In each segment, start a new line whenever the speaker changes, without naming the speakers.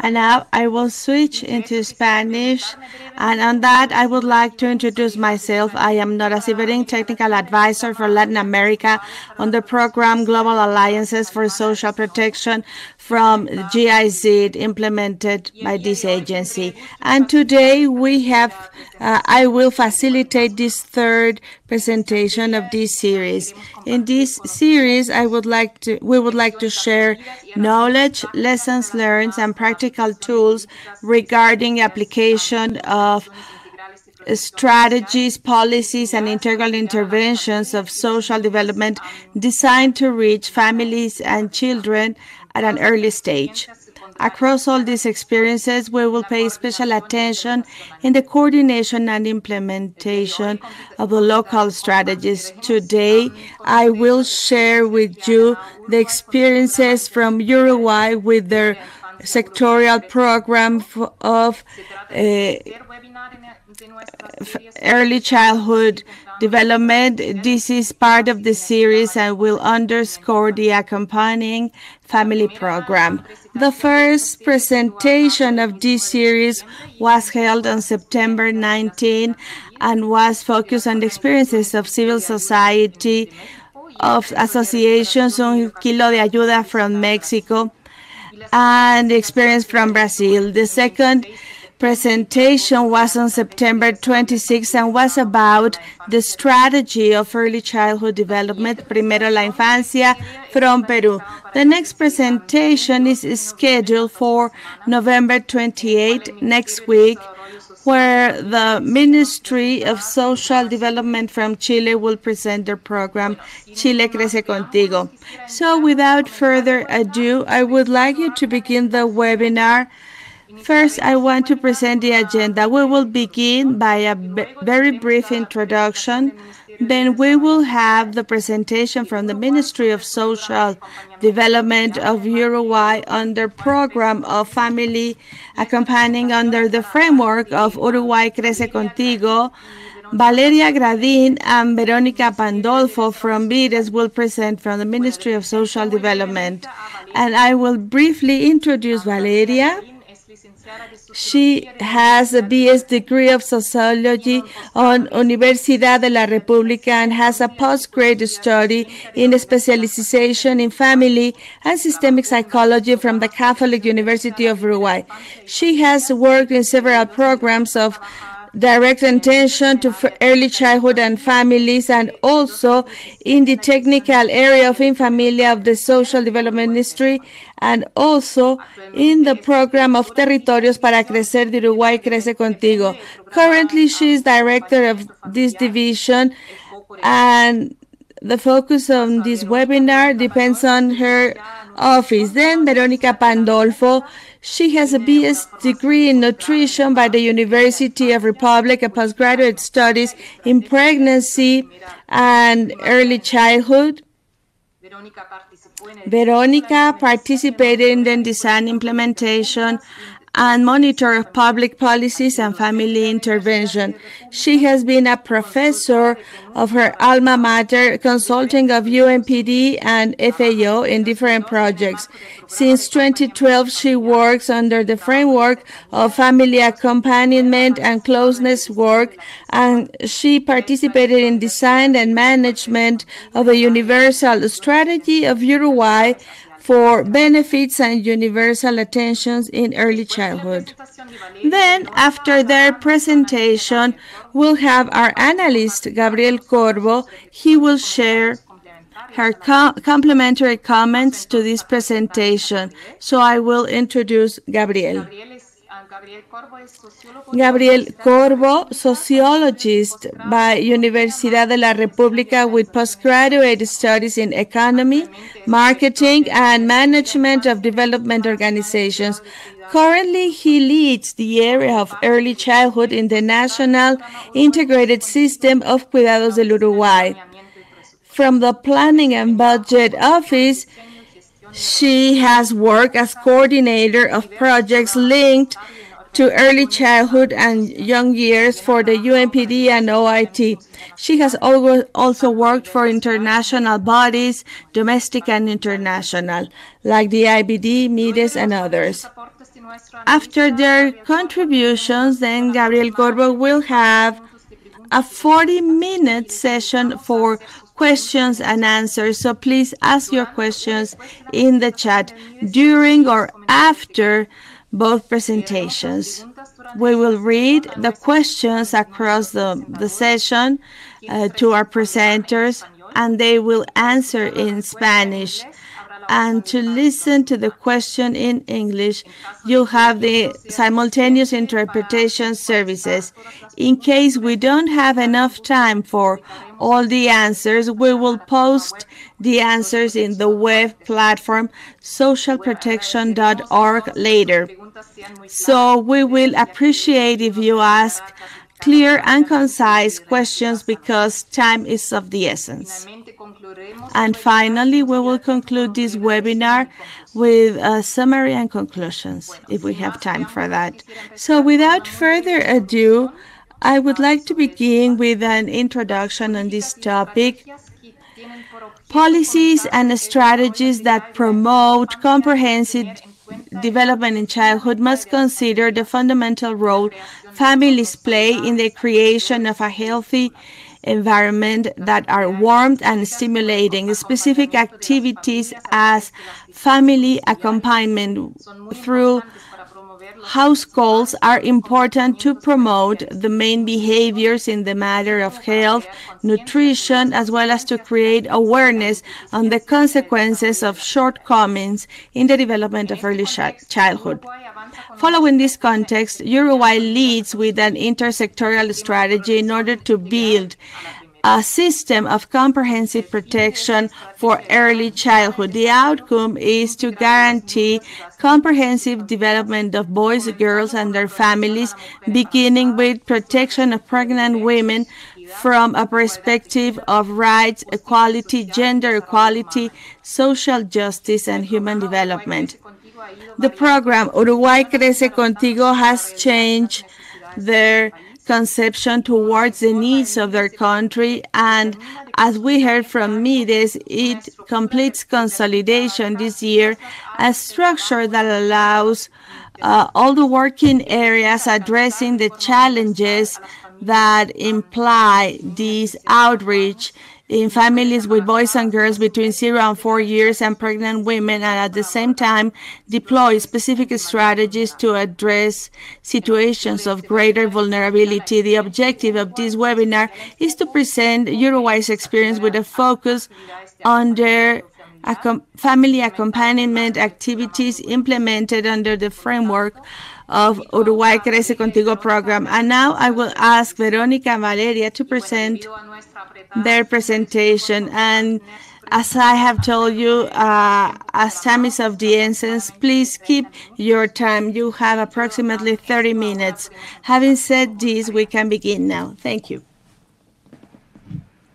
And now I will switch into Spanish. And on that, I would like to introduce myself. I am Nora Sieverding, Technical Advisor for Latin America on the program Global Alliances for Social Protection from GIZ implemented by this agency. And today we have, uh, I will facilitate this third presentation of this series. In this series, I would like to, we would like to share knowledge, lessons learned, and practical tools regarding application of strategies, policies, and integral interventions of social development designed to reach families and children at an early stage. Across all these experiences, we will pay special attention in the coordination and implementation of the local strategies. Today, I will share with you the experiences from Uruguay with their sectorial program of uh, early childhood development. This is part of the series and will underscore the accompanying family program. The first presentation of this series was held on September 19 and was focused on the experiences of civil society, of associations, Un Kilo de Ayuda from Mexico, and experience from Brazil. The second presentation was on September 26 and was about the strategy of early childhood development, Primero la Infancia, from Peru. The next presentation is scheduled for November 28, next week, where the Ministry of Social Development from Chile will present their program, Chile Crece Contigo. So without further ado, I would like you to begin the webinar First, I want to present the agenda. We will begin by a very brief introduction. Then we will have the presentation from the Ministry of Social Development of Uruguay under program of family accompanying under the framework of Uruguay Crece Contigo. Valeria Gradin and Veronica Pandolfo from MIDES will present from the Ministry of Social Development. And I will briefly introduce Valeria. She has a BS degree of sociology on Universidad de la República and has a postgrad study in specialization in family and systemic psychology from the Catholic University of Uruguay. She has worked in several programs of direct attention to early childhood and families, and also in the technical area of Infamilia of the Social Development Ministry, and also in the program of Territorios para Crecer de Uruguay Crece Contigo. Currently, she is director of this division, and the focus on this webinar depends on her office. Then Veronica Pandolfo she has a BS degree in nutrition by the University of Republic and postgraduate studies in pregnancy and early childhood. Veronica participated in the design implementation and monitor of public policies and family intervention. She has been a professor of her alma mater, consulting of UNPD and FAO in different projects. Since 2012, she works under the framework of family accompaniment and closeness work, and she participated in design and management of a universal strategy of Uruguay for benefits and universal attentions in early childhood. Then, after their presentation, we'll have our analyst, Gabriel Corbo. He will share her co complementary comments to this presentation. So I will introduce Gabriel. Gabriel Corbo, sociologist by Universidad de la República with postgraduate studies in economy, marketing, and management of development organizations. Currently, he leads the area of early childhood in the National Integrated System of Cuidados del Uruguay. From the Planning and Budget Office, she has worked as coordinator of projects linked to early childhood and young years for the UNPD and OIT. She has also worked for international bodies, domestic and international, like the IBD, MIDES, and others. After their contributions, then Gabriel Corbo will have a 40-minute session for questions and answers. So please ask your questions in the chat during or after both presentations. We will read the questions across the, the session uh, to our presenters, and they will answer in Spanish and to listen to the question in English, you have the simultaneous interpretation services. In case we don't have enough time for all the answers, we will post the answers in the web platform socialprotection.org later. So we will appreciate if you ask clear and concise questions because time is of the essence. And finally, we will conclude this webinar with a summary and conclusions, if we have time for that. So without further ado, I would like to begin with an introduction on this topic. Policies and strategies that promote comprehensive development in childhood must consider the fundamental role families play in the creation of a healthy environment that are warm and stimulating. Specific activities as family accompaniment through house calls are important to promote the main behaviors in the matter of health, nutrition, as well as to create awareness on the consequences of shortcomings in the development of early childhood. Following this context, Uruguay leads with an intersectoral strategy in order to build a system of comprehensive protection for early childhood. The outcome is to guarantee comprehensive development of boys, girls, and their families, beginning with protection of pregnant women from a perspective of rights, equality, gender equality, social justice, and human development. The program Uruguay Crece Contigo has changed their conception towards the needs of their country. And as we heard from Mides, it completes consolidation this year, a structure that allows uh, all the working areas addressing the challenges that imply this outreach in families with boys and girls between zero and four years and pregnant women, and at the same time deploy specific strategies to address situations of greater vulnerability. The objective of this webinar is to present Uruguay's experience with a focus on their family accompaniment activities implemented under the framework of Uruguay Crece Contigo program. And now I will ask Veronica and Valeria to present their presentation. And as I have told you, uh, as time is of the essence, please keep your time. You have approximately 30 minutes. Having said this, we can begin now. Thank you.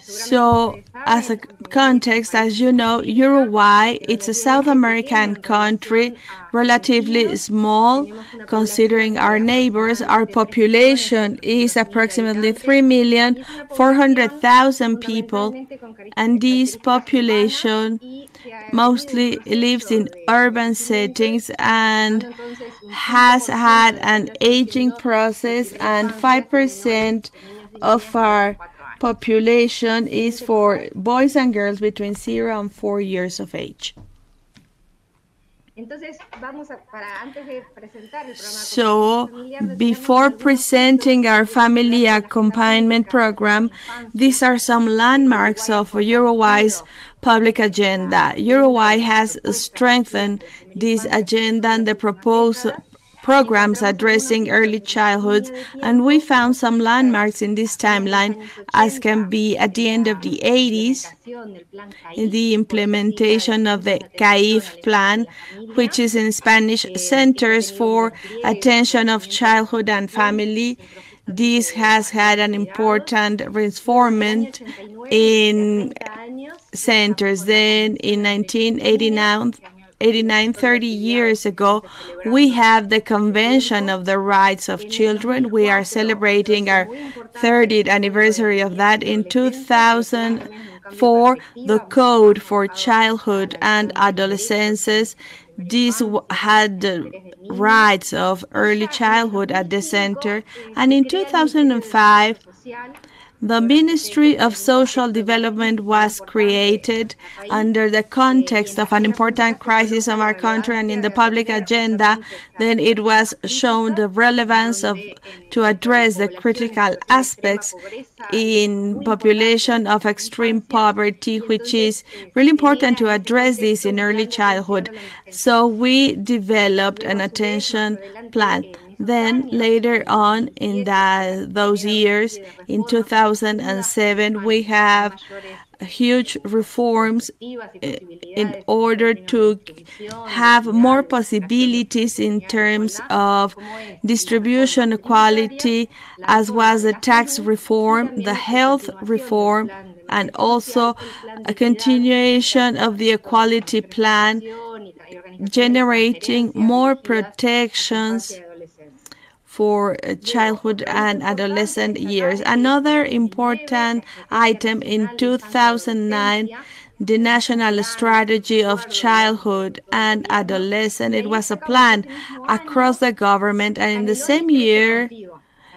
So, as a context, as you know, Uruguay, it's a South American country, relatively small, considering our neighbors. Our population is approximately 3,400,000 people, and this population mostly lives in urban settings and has had an aging process and 5% of our population is for boys and girls between 0 and 4 years of age. So, before presenting our family accompaniment program, these are some landmarks of Uruguay's public agenda. Uruguay has strengthened this agenda and the proposal programs addressing early childhood, and we found some landmarks in this timeline, as can be at the end of the 80s, in the implementation of the CAIF plan, which is in Spanish Centers for Attention of Childhood and Family. This has had an important reinforcement in centers. Then in 1989, 89, 30 years ago, we have the Convention of the Rights of Children. We are celebrating our 30th anniversary of that in 2004, the Code for Childhood and Adolescence. This had the rights of early childhood at the center. And in 2005, the Ministry of Social Development was created under the context of an important crisis of our country and in the public agenda. Then it was shown the relevance of to address the critical aspects in population of extreme poverty, which is really important to address this in early childhood. So we developed an attention plan. Then later on in that, those years, in 2007, we have huge reforms eh, in order to have more possibilities in terms of distribution equality, as was the tax reform, the health reform, and also a continuation of the equality plan, generating more protections for uh, childhood and adolescent years. Another important item in 2009 the National Strategy of Childhood and Adolescent. It was a plan across the government, and in the same year,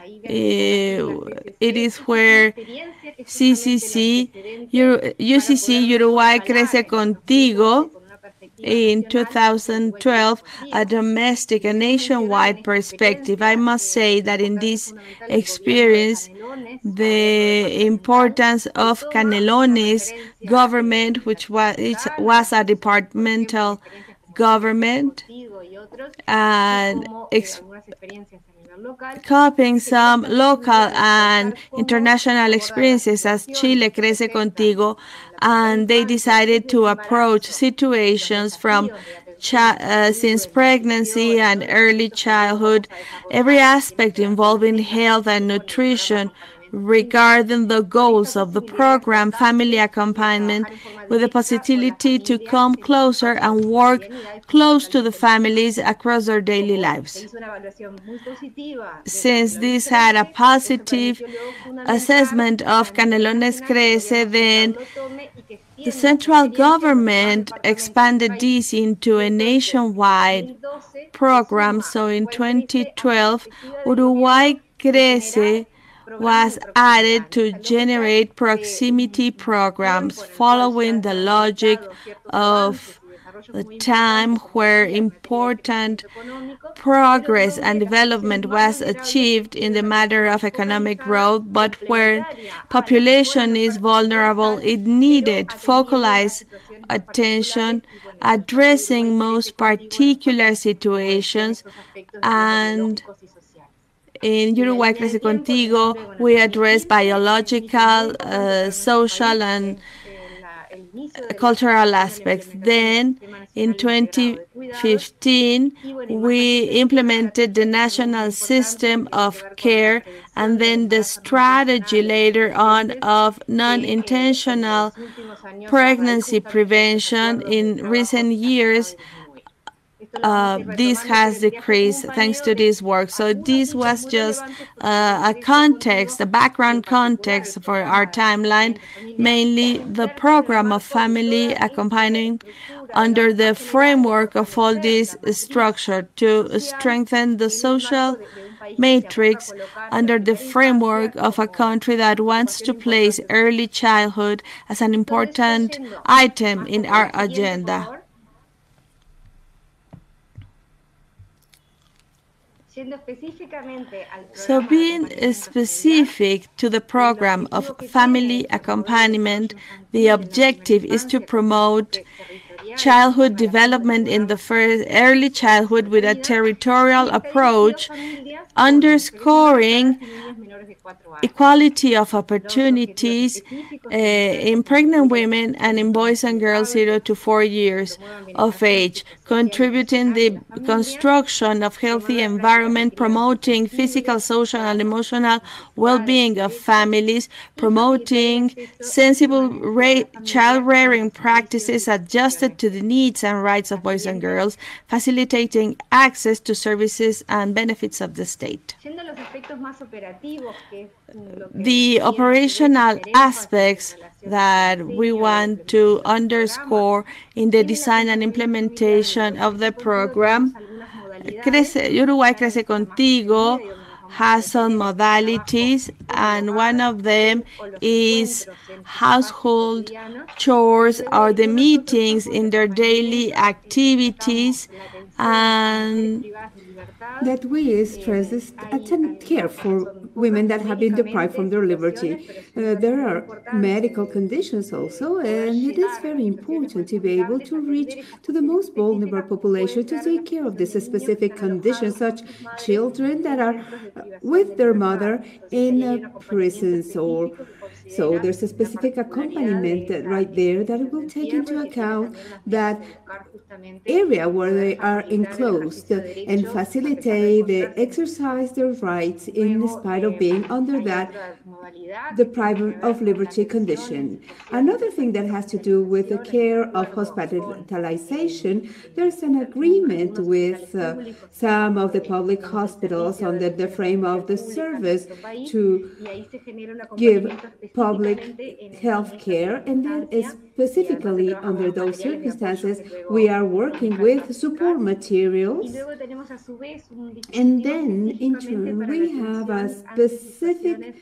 uh, it is where CCC, UCC Uruguay Crece Contigo in 2012 a domestic and nationwide perspective. I must say that in this experience, the importance of Canelones government, which was, it was a departmental government, and copying some local and international experiences as Chile Crece Contigo, and they decided to approach situations from uh, since pregnancy and early childhood, every aspect involving health and nutrition regarding the goals of the program family accompaniment with the possibility to come closer and work close to the families across their daily lives. Since this had a positive assessment of Canelones Crece, then the central government expanded this into a nationwide program. So in 2012, Uruguay Crece was added to generate proximity programs following the logic of the time where important progress and development was achieved in the matter of economic growth, but where population is vulnerable, it needed focalized attention addressing most particular situations and in Uruguay Crece Contigo, we address biological, uh, uh social, and uh, uh, cultural aspects. Then, in 2015, we implemented the national system of care and then the strategy later on of non-intentional pregnancy prevention in recent years uh, this has decreased thanks to this work. So this was just uh, a context, a background context for our timeline, mainly the program of family accompanying under the framework of all this structure to strengthen the social matrix under the framework of a country that wants to place early childhood as an important item in our agenda. So being specific to the program of family accompaniment, the objective is to promote childhood development in the first early childhood with a territorial approach, underscoring equality of opportunities uh, in pregnant women and in boys and girls 0 to 4 years of age, contributing the construction of healthy environment, promoting physical, social, and emotional well-being of families, promoting sensible child rearing practices adjusted to the needs and rights of boys and girls, facilitating access to services and benefits of the state. The operational aspects that we want to underscore in the design and implementation of the program. Uruguay Crece Contigo has some modalities, and one of them is household chores or the meetings in their daily activities and
that we stress care for women that have been deprived from their liberty. Uh, there are medical conditions also, and it is very important to be able to reach to the most vulnerable population to take care of this specific condition, such children that are with their mother in prisons or so there's a specific accompaniment right there that will take into account that area where they are enclosed and facilitate the exercise their rights in spite of being under that deprivation of liberty condition. Another thing that has to do with the care of hospitalization, there's an agreement with uh, some of the public hospitals under the frame of the service to give public health care, and then specifically under those circumstances, we are working with support materials. And then, in turn, we have a specific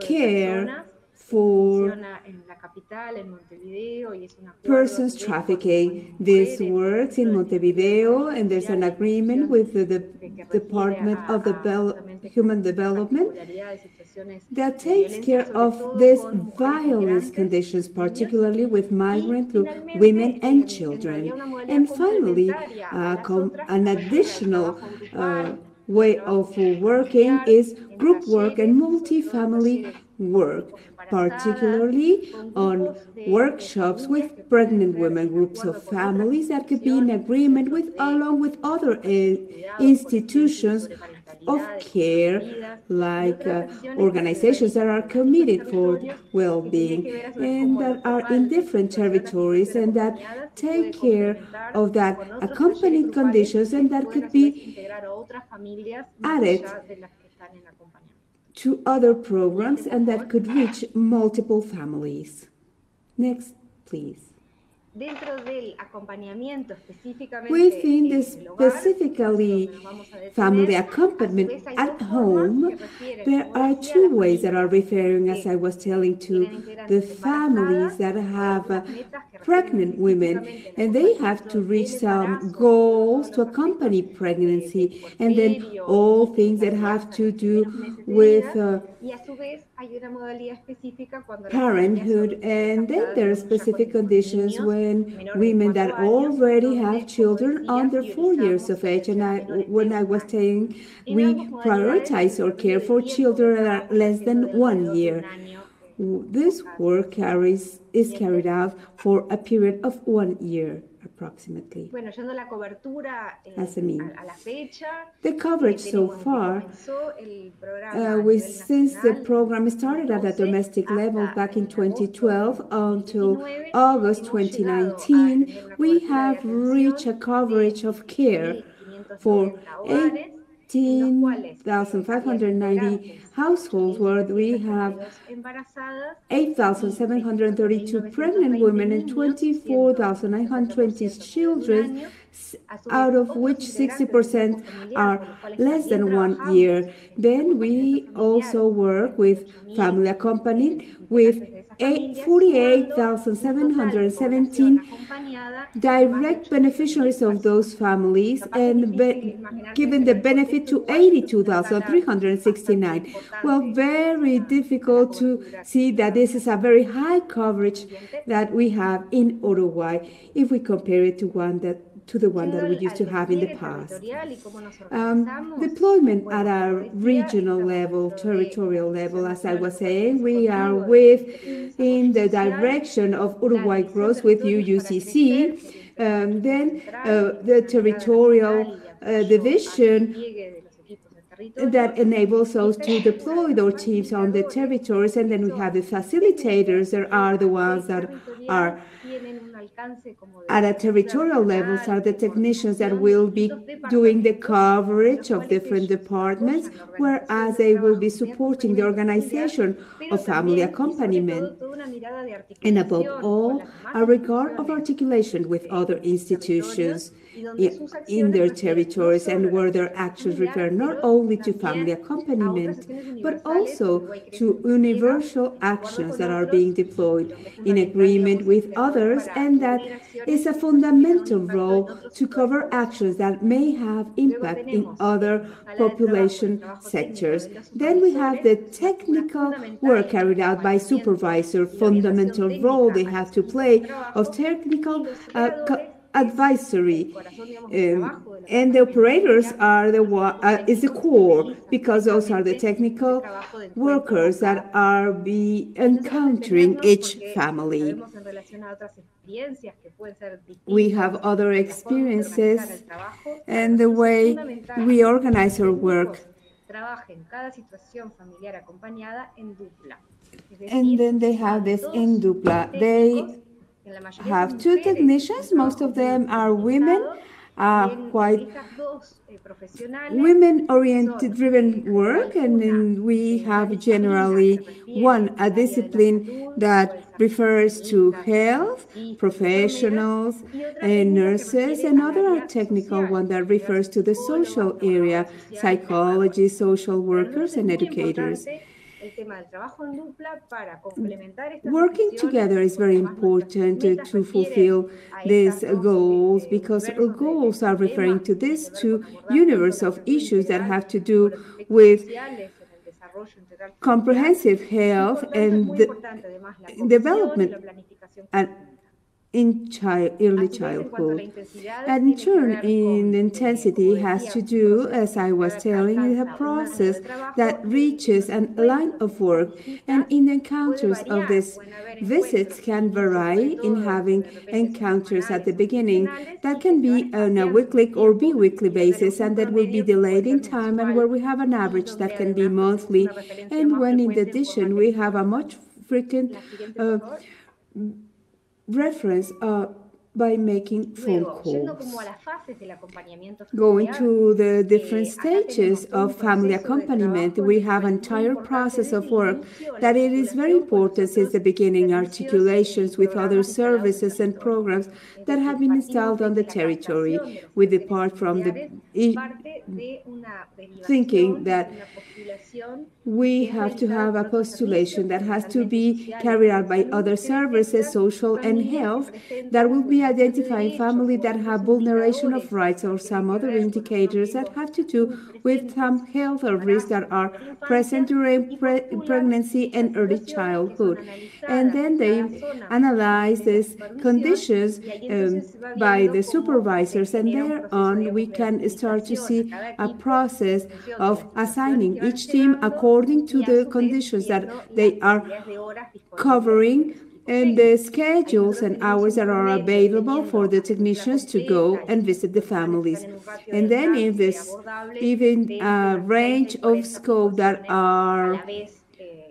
care for persons trafficking. This works in Montevideo, and there's an agreement with the, the Department of the Human Development that takes care of these violence conditions, particularly with migrant women and children. And finally, uh, an additional uh, way of working is group work and multi-family work particularly on workshops with pregnant women, groups of families that could be in agreement with, along with other uh, institutions of care, like uh, organizations that are committed for well-being and that are in different territories and that take care of that accompanied conditions and that could be added to other programs and that could reach multiple families. Next, please. Within the specifically family accompaniment at home, there are two ways that are referring, as I was telling, to the families that have uh, pregnant women, and they have to reach some goals to accompany pregnancy, and then all things that have to do with uh, parenthood, and then there are specific conditions when women that already have children under four years of age. And I, when I was saying we prioritize our care for children that are less than one year. This work carries is carried out for a period of one year approximately.
Bueno, yendo la cobertura
eh, As a mean.
a, a, la fecha.
The coverage so far, uh, we, since the program started at the domestic level back in 2012 until August 2019, we have reached a coverage of care for 18,590 households where we have 8,732 pregnant women and 24,920 children out of which 60% are less than one year. Then we also work with family accompanied with 48,717 direct beneficiaries of those families and be, given the benefit to 82,369. Well, very difficult to see that this is a very high coverage that we have in Uruguay if we compare it to one that to the one that we used to have in the past. Um, deployment at a regional level, territorial level, as I was saying, we are with in the direction of Uruguay growth with UUCC. Um, then uh, the territorial uh, division that enables us to deploy those teams on the territories. And then we have the facilitators that are the ones that are at a territorial levels are the technicians that will be doing the coverage of different departments, whereas they will be supporting the organization of family accompaniment. And above all, a regard of articulation with other institutions in their territories and where their actions refer not only to family accompaniment, but also to universal actions that are being deployed in agreement with others, and that is a fundamental role to cover actions that may have impact in other population sectors. Then we have the technical work carried out by supervisor, fundamental role they have to play of technical uh, advisory um, and the operators are the uh, is the core because those are the technical workers that are be encountering each family we have other experiences and the way we organize our work. and then they have this in dupla. they have two technicians. Most of them are women, uh, quite women-oriented driven work, and then we have generally one a discipline that refers to health, professionals, and nurses, another a technical one that refers to the social area, psychology, social workers, and educators. Working together is very important to, fulfill these goals because goals are referring to this to universe of issues that have to do with comprehensive health and development and in child, early childhood. And in turn, in intensity has to do, as I was telling, is a process that reaches a line of work. And in encounters of this visits can vary in having encounters at the beginning that can be on a weekly or bi-weekly basis and that will be delayed in time and where we have an average that can be monthly. And when in addition we have a much frequent uh, reference uh, by making phone calls. Going to the different stages of family accompaniment, we have an entire process of work that it is very important since the beginning, articulations with other services and programs that have been installed on the territory. We depart from the thinking that we have to have a postulation that has to be carried out by other services, social and health, that will be identifying families that have vulneration of rights or some other indicators that have to do with some health or risks that are present during pre pregnancy and early childhood. And then they analyze these conditions um, by the supervisors, and thereon we can start to see a process of assigning each team according to the conditions that they are covering and the schedules and hours that are available for the technicians to go and visit the families. And then in this even a range of scope that are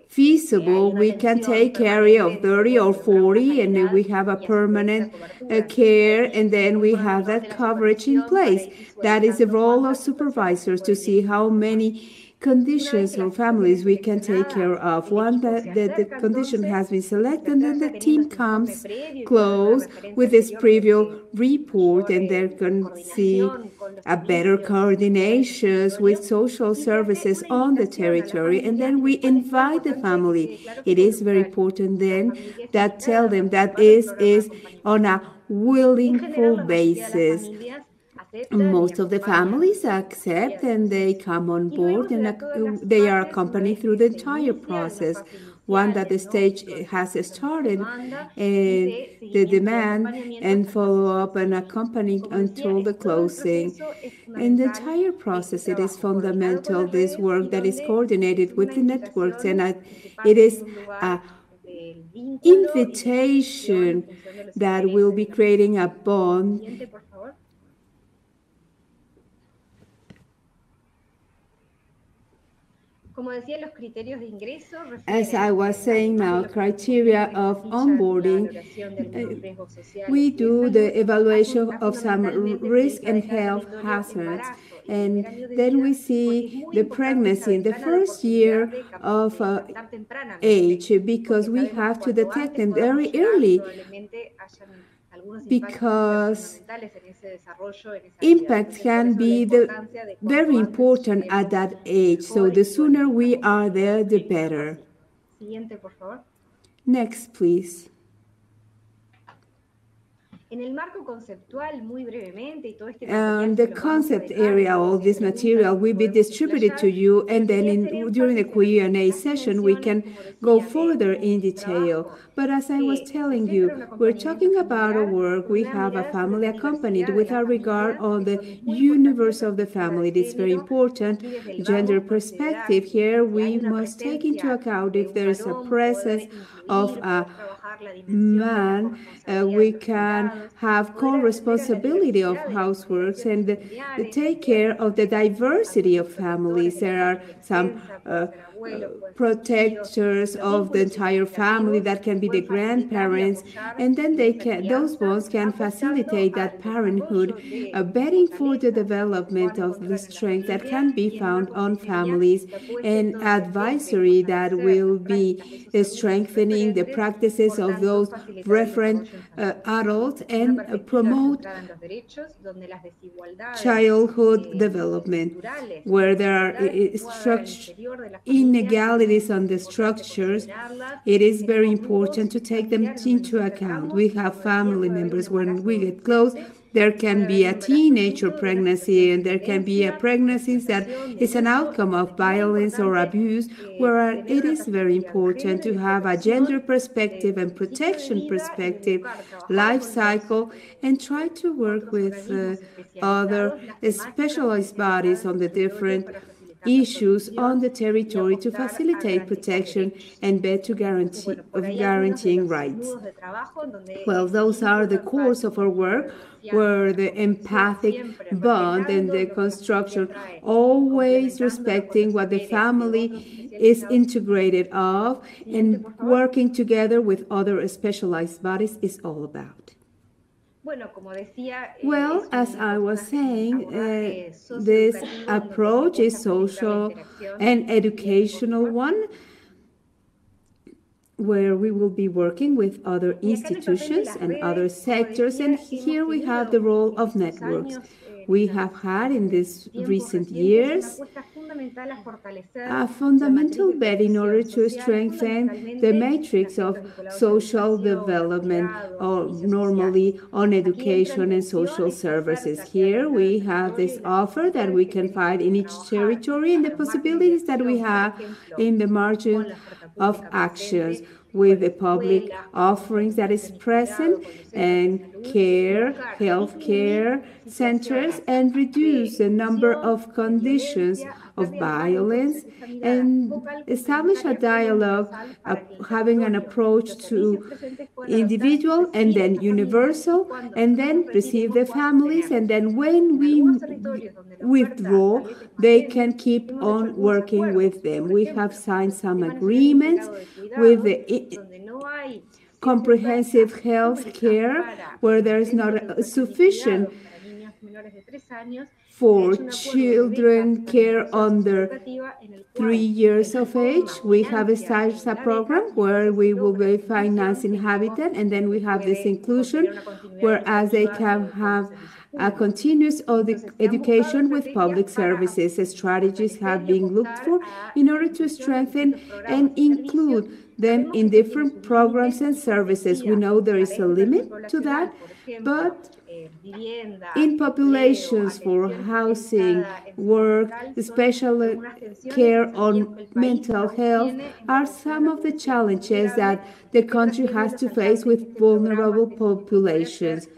feasible, we can take care of 30 or 40, and then we have a permanent uh, care, and then we have that coverage in place. That is the role of supervisors to see how many conditions or families we can take care of. One that, that the condition has been selected, and then the team comes close with this preview report, and they can see a better coordinations with social services on the territory, and then we invite the family. It is very important then that tell them that is is on a willing full basis most of the families accept and they come on board and they are accompanied through the entire process one that the stage has started and the demand and follow up and accompany until the closing. In the entire process, it is fundamental, this work that is coordinated with the networks and it is a invitation that will be creating a bond As I was saying now, criteria of onboarding, we do the evaluation of some risk and health hazards, and then we see the pregnancy in the first year of uh, age because we have to detect them very early because impact can be the, very important at that age. So the sooner we are there, the better. Next, please.
En marco conceptual, muy brevemente, y todo este
um, the concept area, all this material will be distributed to you, and then in, during the Q&A session, we can go further in detail. But as I was telling you, we're talking about a work. We have a family accompanied with a regard on the universe of the family. It is very important. Gender perspective here, we must take into account if there is a presence of a man, uh, we can have co-responsibility of houseworks and take care of the diversity of families. There are some uh, protectors of the entire family that can be the grandparents and then they can those ones can facilitate that parenthood uh, betting for the development of the strength that can be found on families and advisory that will be strengthening the practices of those referent uh, adults and uh, promote childhood development where there are structures inegalities on the structures, it is very important to take them into account. We have family members when we get close. There can be a teenager pregnancy, and there can be a pregnancy that is an outcome of violence or abuse, where it is very important to have a gender perspective and protection perspective, life cycle, and try to work with uh, other specialized bodies on the different issues on the territory to facilitate protection and better guarantee of guaranteeing rights. Well, those are the cores of our work, where the empathic bond and the construction, always respecting what the family is integrated of and working together with other specialized bodies is all about.
Eh,
well, as I was saying, uh, this approach is social and educational one where we will be working with other institutions and other sectors. And here we have the role of networks we have had in these recent years a fundamental bet in order to strengthen the matrix of social development or normally on education and social services. Here we have this offer that we can find in each territory and the possibilities that we have in the margin of actions with the public offerings that is present and care, health care centers, and reduce the number of conditions of violence and establish a dialogue, having an approach to individual and then universal, and then receive the families. And then when we withdraw, they can keep on working with them. We have signed some agreements with the comprehensive health care where there is not sufficient
menores de tres años
For children care under three years of age, we have established a program where we will be financing Habitat, and then we have this inclusion, whereas they can have a continuous edu- education with public services. Strategies have been looked for in order to strengthen and include them in different programs and services. We know there is a limit to that, but in populations for housing, work, special care on mental health are some of the challenges that the country has to face with vulnerable populations.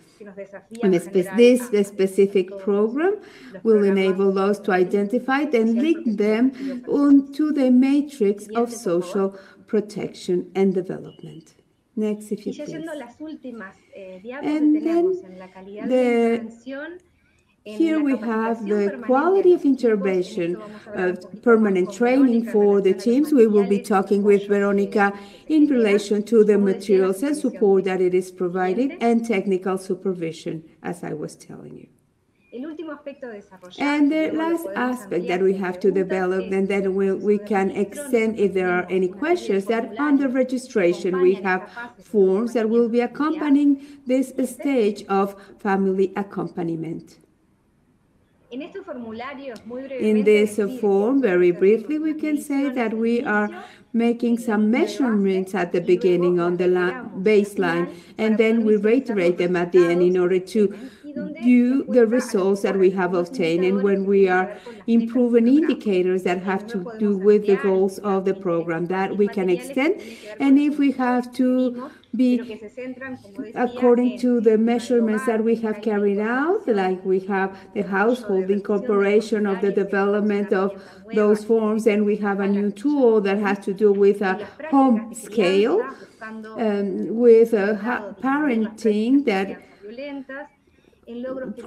And this specific program will enable us to identify and link them onto the matrix of social protection and development. Next, if you
Y ya yendo las últimas eh, que tenemos
then
en la calidad
the-
de intervención.
Here we have the quality of
los equipos. En
intervention,
esto vamos a hablar un
of permanent training for the
relación a los
teams. We will be talking with Veronica in relation to the
Como decía, la
materials and support that it is provided and technical supervision, as I was telling you. And the last aspect that we have to develop, and then we'll, we can extend if there are any questions, that under registration, we have
esta fase de
forms that will be accompanying this stage of family accompaniment.
En estos formularios, muy
In this form, very briefly, we can say that we are making some measurements at the beginning on the baseline, and then we reiterate them at the end in order to view the results that we have obtained and when we are improving indicators that have to do with the goals of the program that we can extend. And if we have to be according to the measurements that we have carried out, like we have the household incorporation of the development of those forms, and we have a new tool that has to do with a home scale, um, with a parenting that
violentas, en logros que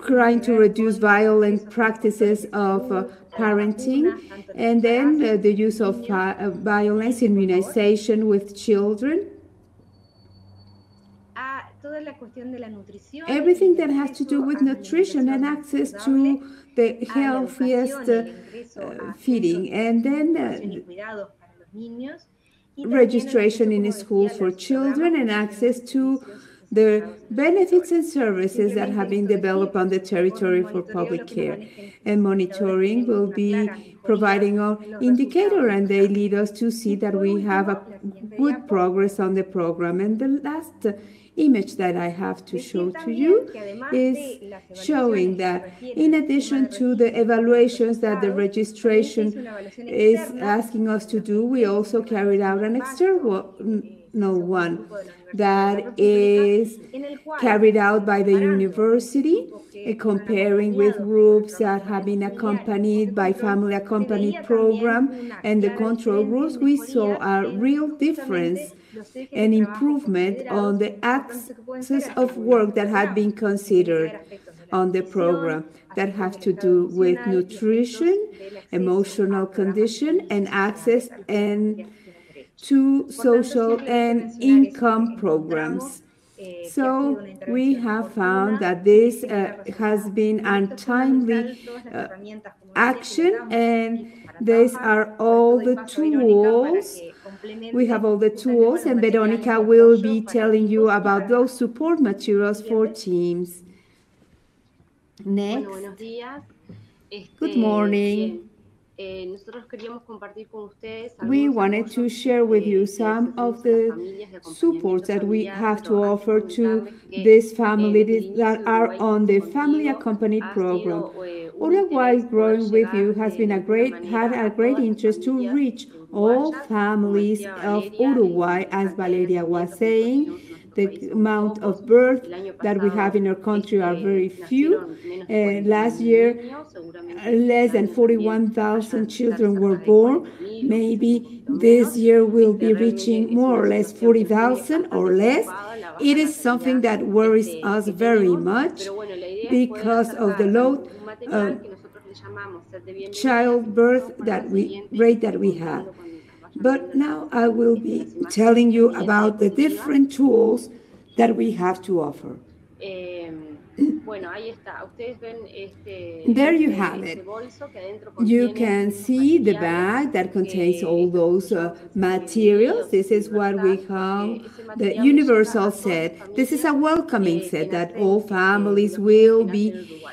trying to reduce violent practices of uh, parenting, and then uh, the use of uh, violence immunization with children. Everything that has to do with nutrition and access to the healthiest uh, feeding, and then uh, registration in schools for children and access to the benefits and services that have been developed on the territory for public care. And monitoring will be providing an indicator, and they lead us to see that we have a good progress on the program. And the last image that I have to show to you is showing that in addition to the evaluations that the registration is asking us to do, we also carried out an external one. That is carried out by the university, eh, comparing with groups that have been accompanied by family accompanied program and the control groups, we saw a real difference and improvement on the axis of work that had been considered on the program that have to do with nutrition, emotional condition, and access and to social and income programs. So we have found that this uh, has been untimely uh, action, and these are all the tools. We have all the tools, and Veronica will be telling you about those support materials for teams. Next. Good morning. We wanted to share with
eh,
you some of the
las familias de
supports that we have to offer to
antes comentarles que,
these
eh,
families that are on the family accompanied program.
eh,
Uruguay Growing with You has been a great had a great interest to reach all families of Uruguay,
eh,
as
la cantidad de
Valeria was saying. The amount of birth
El año
that we have in our country are very few.
nacieron menos de
Uh, last
41.000
year,
niños, seguramente
uh, less than
este año también
41,000
vayan a
children
estar
were
cerca de
born.
40.000 o
Maybe
poquito
this
menos.
year we'll
Este,
be
realmente
reaching
es
more but now I will be telling you about the different tools that we have to offer. There you have it. You can see the bag that contains all those uh, materials. This is what we call the universal set. This is a welcoming set that all families will be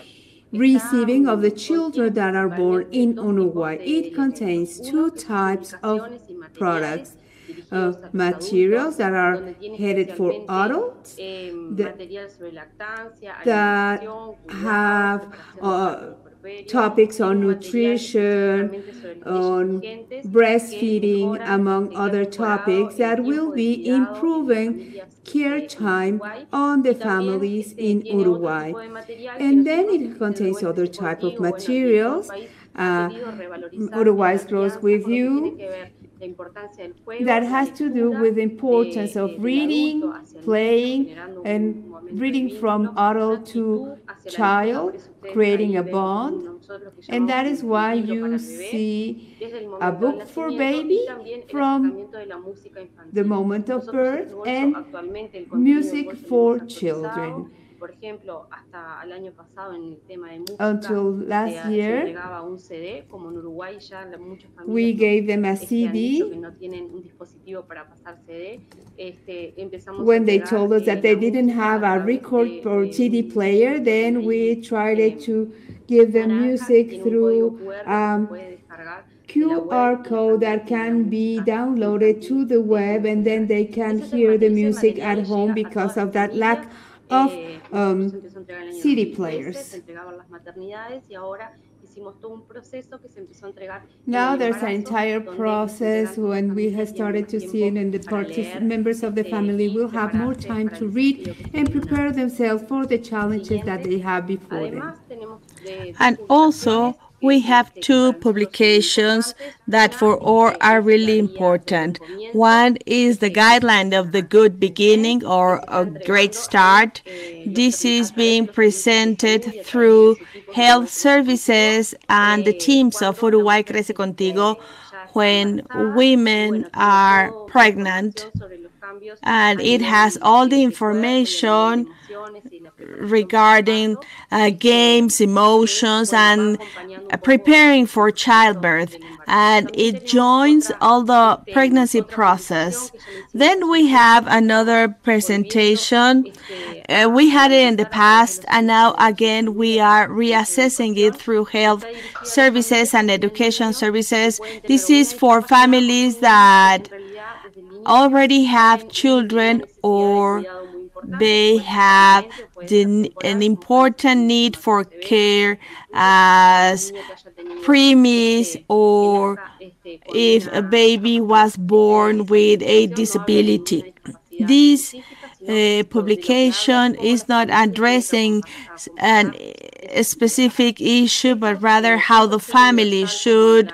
receiving of the children that are born in Uruguay. It contains two types of products. Uh, materials that are headed for adults that,
that
have uh, topics on nutrition, on breastfeeding, among other topics that will be improving care time on the families in Uruguay. And then it contains other type of materials, uh, Uruguay's with
Review,
that has to do with the importance of reading, playing, and reading from adult to child, creating a bond. And that is why you see a book for baby from the moment of birth and music for children
por ejemplo, hasta el año pasado en el tema de música,
Until last
se,
year,
un CD, como en Uruguay ya muchas familias
we gave them a
CD. que no tienen un dispositivo para pasar CD. Este, empezamos
When they told us
eh,
that they didn't have
a
record or CD player, then we tried
eh,
to give them music through um, QR code that can be downloaded to the web and then they can hear the music at home because of that lack of um, players. Now there's an entire process when we have started to see it and the members of the family will have more time to read and prepare themselves for the challenges that they have before them.
And also, we have two publications that for
OR
are really important. One is the guideline of the good beginning or a great start. This is being presented through health services and the teams of Uruguay Crece Contigo when women are pregnant and it has all the information regarding uh, games, emotions, and uh, preparing for childbirth. And it joins all the pregnancy process. Then we have another presentation. Uh, we had it in the past, and now again we are reassessing it through health services and education services. This is for families that already have children or they have the, an important need for care as preemies or if a baby was born with a disability. This uh, publication is not addressing an, a specific issue, but rather how the family should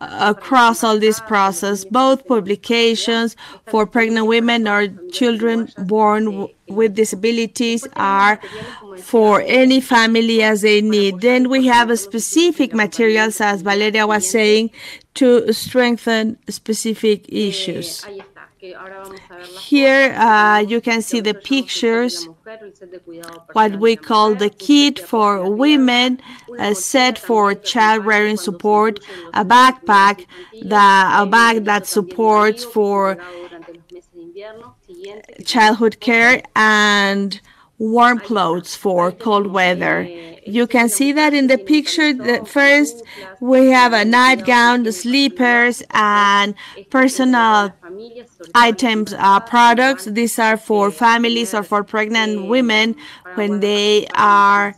across all this process, both publications for pregnant women or children born with disabilities are for any family as they need. Then we have specific materials, as Valeria was saying, to strengthen specific issues. Here uh, you can see the pictures, what we call the kit for women, a set for
child-rearing
support, a backpack, the, a bag that supports for childhood care, and warm clothes for cold weather. You can see that in the picture
that
first we have a nightgown, the
sleepers,
and personal items, uh, products. These are for families or for pregnant women when they are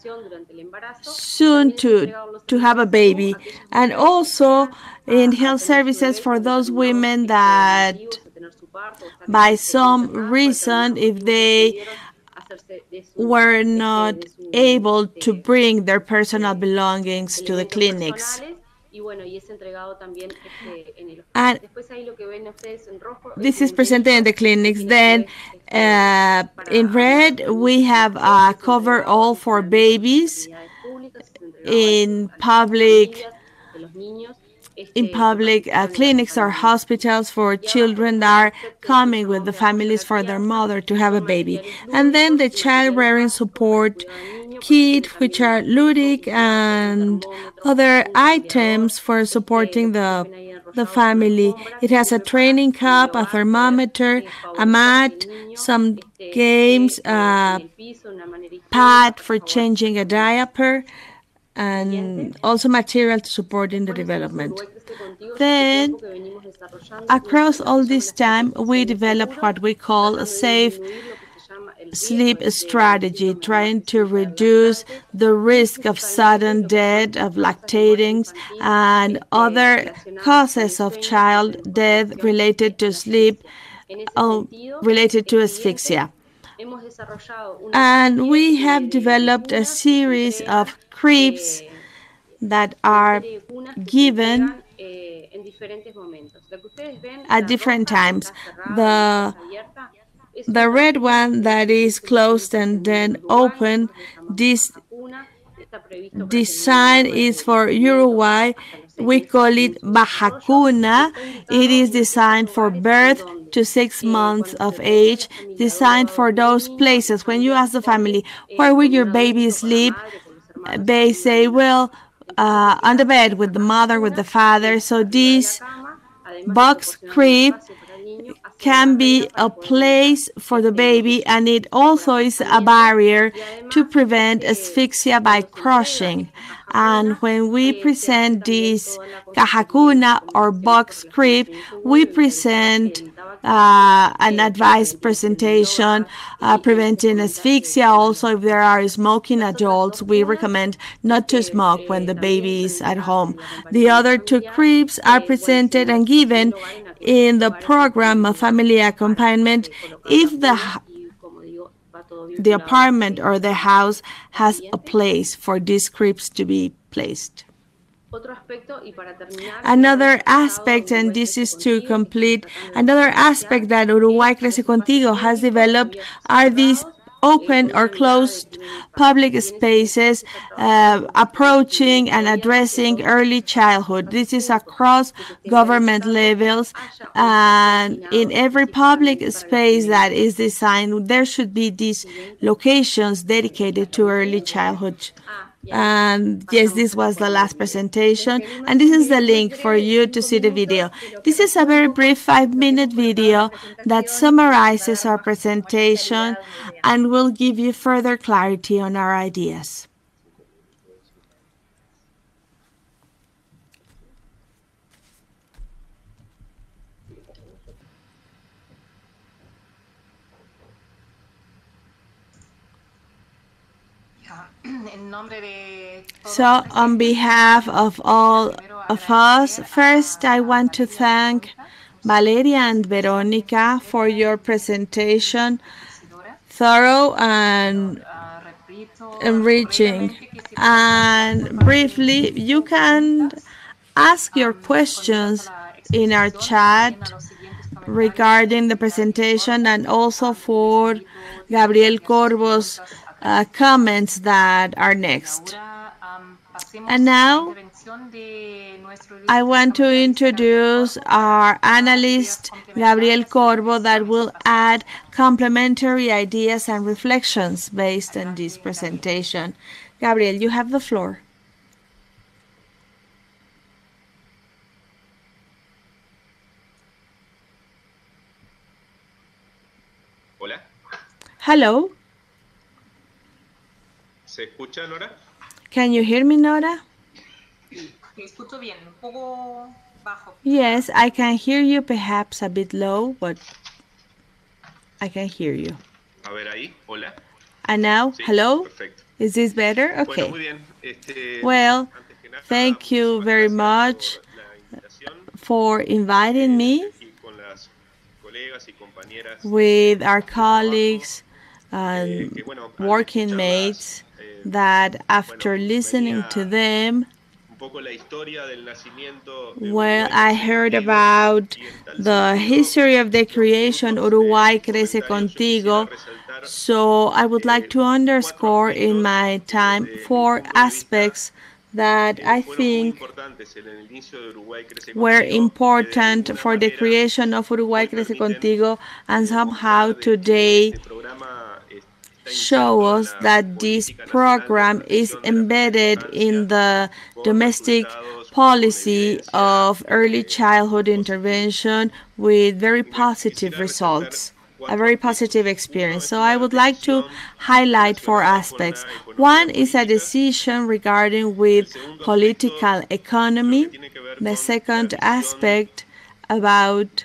soon to, to have a baby. And also in health services for those women that by some reason, if they were not able to bring their personal belongings to the clinics. And this is presented in the clinics. Then uh, in red, we have a cover all for babies in public in public uh, clinics or hospitals for children that are coming with the families for their mother to have a baby. And then the
childbearing
support kit, which are ludic and other items for supporting the the family. It has a training cup, a thermometer, a mat, some games, a pad for changing a diaper, and also material to support in the development. Then, across all this time, we developed what we call a safe sleep strategy, trying to reduce the risk of sudden death of lactating and other causes of child death related to sleep, uh, related to asphyxia. And we have developed a series of cribs that are given at different times. The the red one that is closed and then open, this design is for Uruguay. We call it Cajacuna. It is designed for birth to six months of age, designed for those places. When you ask the family, where will your baby sleep? They say, well, uh, on the bed with the mother, with the father. So this box crib can be a place for the baby and it also is a barrier to prevent asphyxia by crushing. And when we present this cajacuna or box crib, we present uh, an advice presentation uh, preventing asphyxia. Also, if there are smoking adults, we recommend not to smoke when the baby is at home. The other two cribs are presented and given in the program of family accompaniment if the the apartment or the house has a place for these cribs to be placed. Another aspect, and this is to complete, another aspect that Uruguay Crece Contigo has developed are these open or closed public spaces uh, approaching and addressing early childhood. This is across government levels and in every public space that is designed, there should be these locations dedicated to early childhood and yes, this was the last presentation. And this is the link for you to see the video. This is a very brief five minute video that summarizes our presentation and will give you further clarity on our ideas. So, on behalf of all of us, first I want to thank Valeria and Veronica for your presentation, thorough and enriching. And briefly, you can ask your questions in our chat regarding the presentation and also for Gabriel Corbo's uh, comments that are next. And now I want to introduce our analyst, Gabriel Corbo, that will add complementary ideas and reflections based on this presentation. Gabriel, you have the floor. Hello.
¿Se escucha, Nora?
Can you hear me, Nora?
escucho bien, un poco bajo.
Yes, I can hear you, perhaps a bit low, but I can hear you.
A ver ahí, hola.
And now,
Sí,
hello?
Perfecto.
Is this better?
Bueno,
Okay.
muy bien. Este,
Well,
nada,
thank you very much
por la invitación.
for inviting me
con las y
with our colleagues
eh,
and
que, bueno,
working mates
eh,
that after listening to them, well, I heard about the history of the creation Uruguay Crece Contigo. So I would like to underscore in my time four aspects that I think were important for the creation of Uruguay Crece Contigo and
eh,
somehow today show us that this program is embedded in the domestic policy of early childhood intervention with very positive results, a very positive experience. So I would like to highlight four aspects. One is a decision regarding with political economy. The second aspect about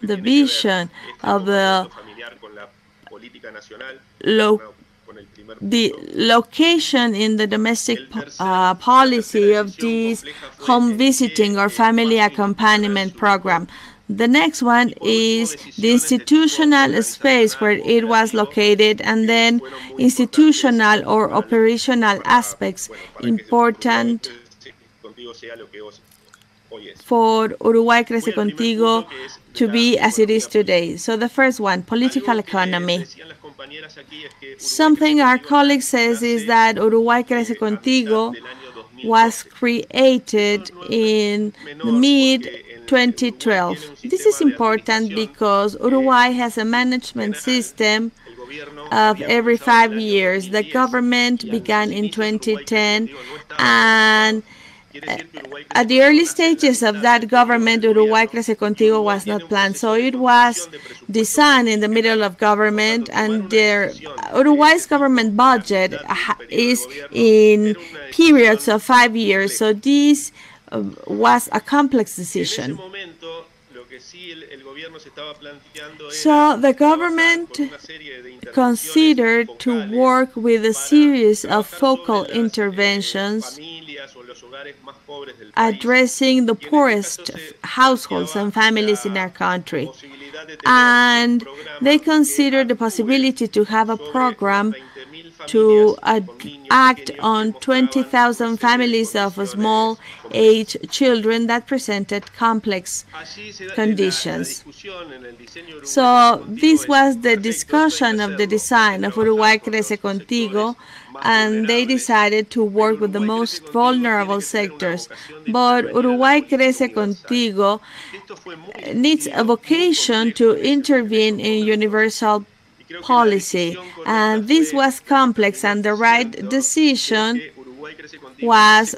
The
tiene que ver
vision of the
acompañamiento familiar con la política nacional,
lo-
con la- con el primer
the location in the domestic uh, policy of this home visiting or family accompaniment program. The next one is the institutional space where it was located, and then institutional or operational aspects important for Uruguay Crece Contigo to be as it is today. So the first one, political economy.
decían las compañeras aquí es que Uruguay
Something our colleague says is that Uruguay
eh,
Crece Contigo
del año 2012.
was created in the mid 2012. This is important because Uruguay has a management system of every five
en el año
years. The government
y a los
began in
inicios Uruguay Crece
2010
Contigo no estaba
and
Quiere decir que Uruguay Crece
at the early
nace en la
stages of that government. Uruguay Crece Contigo was not planned. So it was designed in the middle of government, and their Uruguay's government budget is in periods of five years. So this uh, was a complex decision.
momento, lo que sí el, el gobierno se estaba planteando era
So the government
con una serie de intervenciones
considered to work with a series of focal interventions
familias o los hogares más pobres del país.
addressing the
Y en este
poorest households and families in our country.
posibilidad de tener
And they considered the possibility to have a program to
familias
ad-
con niños
act on 20,000
una serie de
families of small age children that presented complex
Allí se da-
conditions.
la- la discusión en el diseño de Uruguay
So this was the
perfecto, esto hay que
discussion of the design of Uruguay Crece Contigo, and they decided to work with the most vulnerable sectors. But Uruguay Crece. Contigo needs a vocation to intervene in universal policy. And this was complex, and the right decision was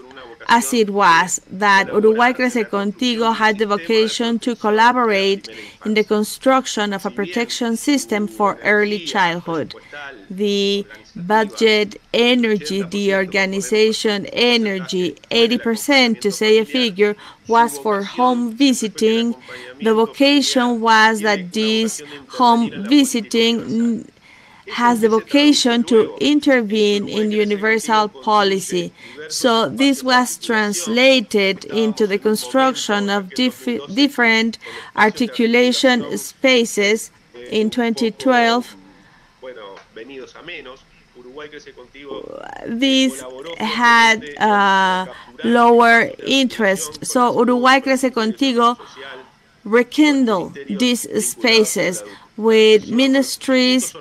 as it was that Uruguay Crece Contigo had the vocation to collaborate in the construction of a protection system for early childhood. The budget, energy, the organization, energy, 80% to say a figure, was for home visiting. The vocation was that this home visiting has the vocation to intervene in universal policy. So this was translated into the construction of dif- different articulation spaces in 2012.
bueno, venidos a menos, Uruguay Crece Contigo
These had lower interest. So Uruguay Crece Contigo
social,
rekindle these spaces with ministries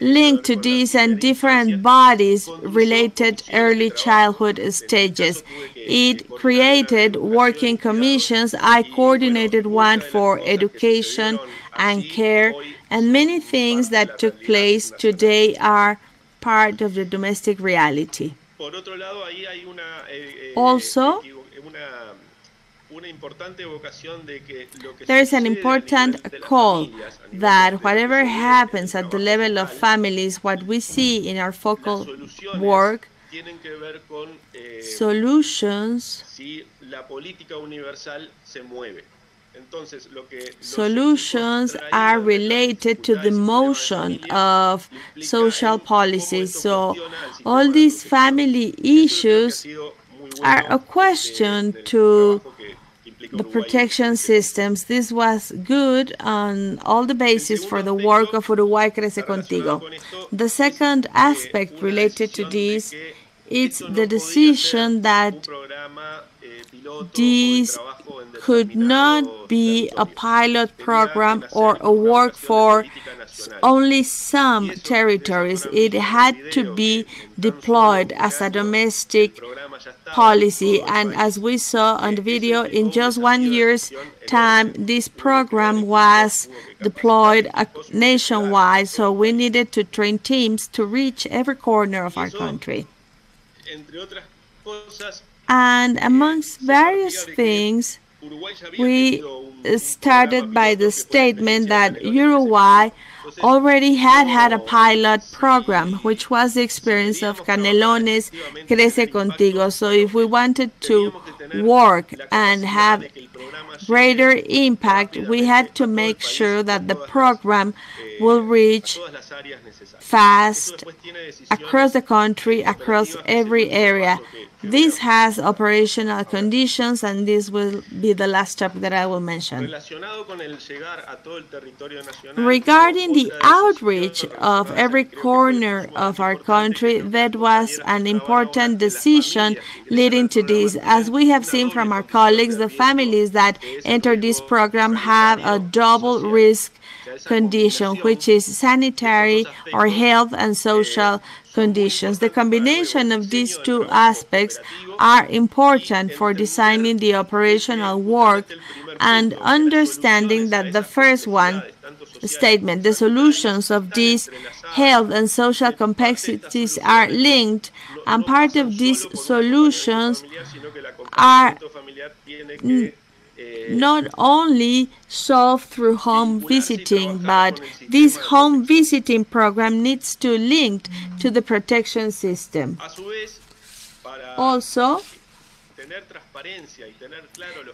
linked to these and different bodies related early childhood stages. It created working commissions. I coordinated one for education and care, and many things that took place today are part of the domestic reality. Also,
eh, una, una importante vocación de que lo que
There is an important
nivel de las
call
familias, a nivel de
that whatever
se ve en el
happens at the level of families, what we see in our focal work,
tienen que ver con eh,
solutions
si la política universal se mueve. Entonces, lo que los
solutions are
traídos de las
related to the
dificultades y problemas de
motion of social policies. So
cuestiona el sistema
all these family
Eso yo creo que ha
issues
sido muy bueno
are a question to the protection systems. This was good on all the basis for the work of Uruguay Crece Contigo. The second aspect related to this it's the decision that This could not be a pilot program or a work for only some territories. It had to be deployed as a domestic policy. And as we saw on the video, in just one year's time, this program was deployed nationwide. So we needed to train teams to reach every corner of our country. And amongst various things, we started by the statement that Uruguay already had had a pilot program, which was the experience of Canelones Crece Contigo. So if we wanted to work and have greater impact, we had to make sure that the program will reach fast across the country, across every area. This has operational conditions, and this will be the last step that I will mention. Regarding the outreach of every corner of our country, that was an important decision leading to this. As we have seen from our colleagues, the families that enter this program have a double risk condition, which is sanitary or health and social conditions. The combination of these two aspects are important for designing the operational work and understanding that the first one statement, the solutions of these health and social complexities are linked, and part of these solutions are not only solved through home visiting, but this home visiting program needs to link to the protection system. Also,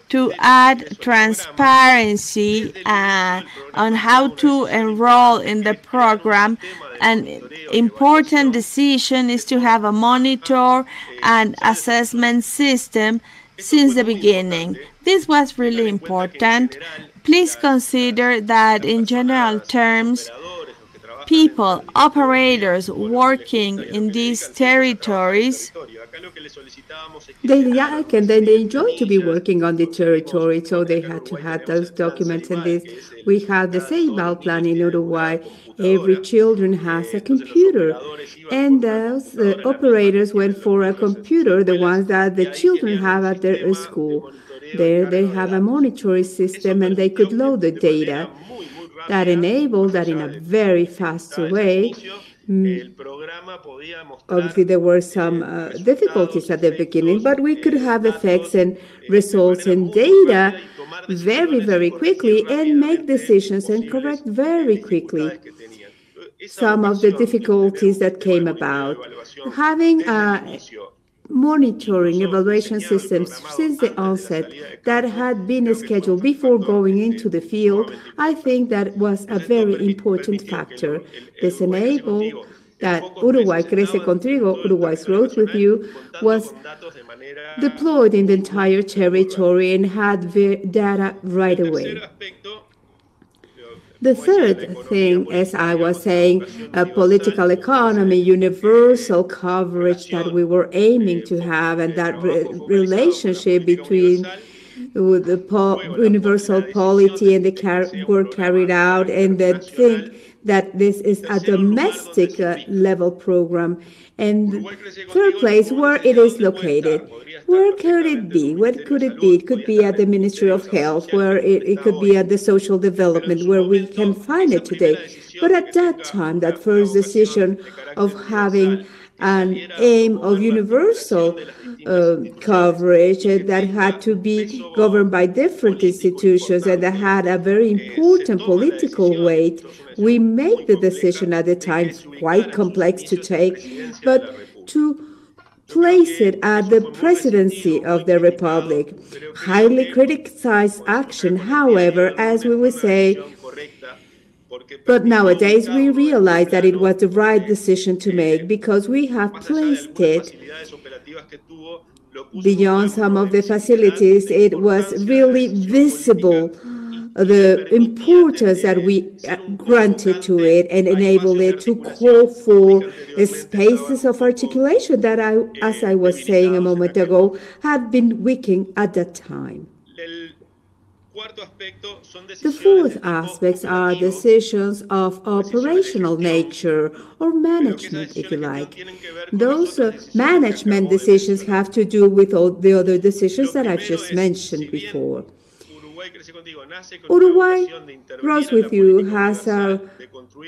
to add transparency uh, on how to enroll in the program, an important decision is to have a monitor and assessment system since the beginning. This was really important. Please consider that in general terms, people, operators working in these territories,
they like and then they enjoy to be working on the territory, so they had to have those documents and this. We have the Ceibal plan in Uruguay. Every children has a computer, and those uh, operators went for a computer, the ones that the children have at their school. There they have a monitoring system and they could load the data that enabled that in a very fast way. Obviously, there were some uh, difficulties at the beginning, but we could have effects and results and data very, very quickly and make decisions and correct very quickly some of the difficulties that came about. Having a monitoring evaluation systems since the onset that had been scheduled before going into the field, I think that was a very important factor. This enabled that Uruguay Crece Contigo, Uruguay's Growth with You, was deployed in the entire territory and had the data right away. The third thing, as I was saying, a political economy, universal coverage that we were aiming to have, and that re relationship between the po universal polity and the car work carried out, and the thing that this is a domestic uh, level program. And third place, where it is located. Where could it be? What could it be? It could be at the Ministry of Health, where it, it could be at the social development, where we can find it today. But at that time, that first decision of having an aim of universal uh, coverage that had to be governed by different institutions and that had a very important political weight. We made the decision at the time, quite complex to take, but to place it at the presidency of the republic. Highly criticized action, however, as we would say, but nowadays we realize that it was the right decision to make because we have placed it beyond some of the facilities. It was really visible the importance that we uh, granted to it and enabled it to call for spaces of articulation that I, as I was saying a moment ago, had been weakening at that time. The fourth aspects are decisions of operational nature or management, if you like. Those uh, management decisions have to do with all the other decisions that I've just mentioned before. Uruguay grows with you has a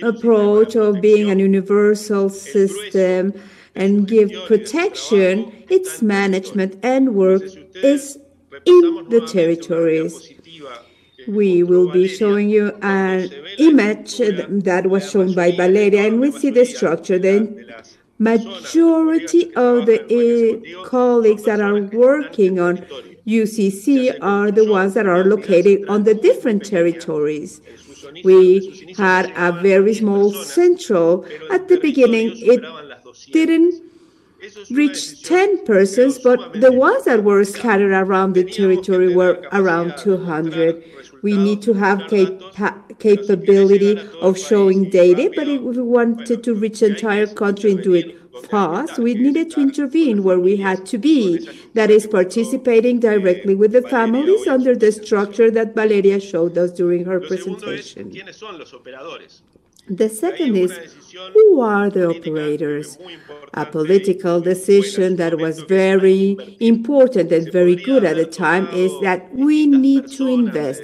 approach of being an universal system and give protection. Its management and work is in the territories. We will be showing you an image that was shown by Valeria, and we see the structure. The majority of the uh, colleagues that are working on UCC are the ones that are located on the different territories. We had a very small central. At the beginning, it didn't reach 10 persons, but the ones that were scattered around the territory were around 200. We need to have capa capability of showing data, but if we wanted to reach the entire country and do it fast, we needed to intervene where we had to be. That is participating directly with the families under the structure that Valeria showed us during her presentation. The second is who are the operators? A political decision that was very important and very good at the time is that we need to invest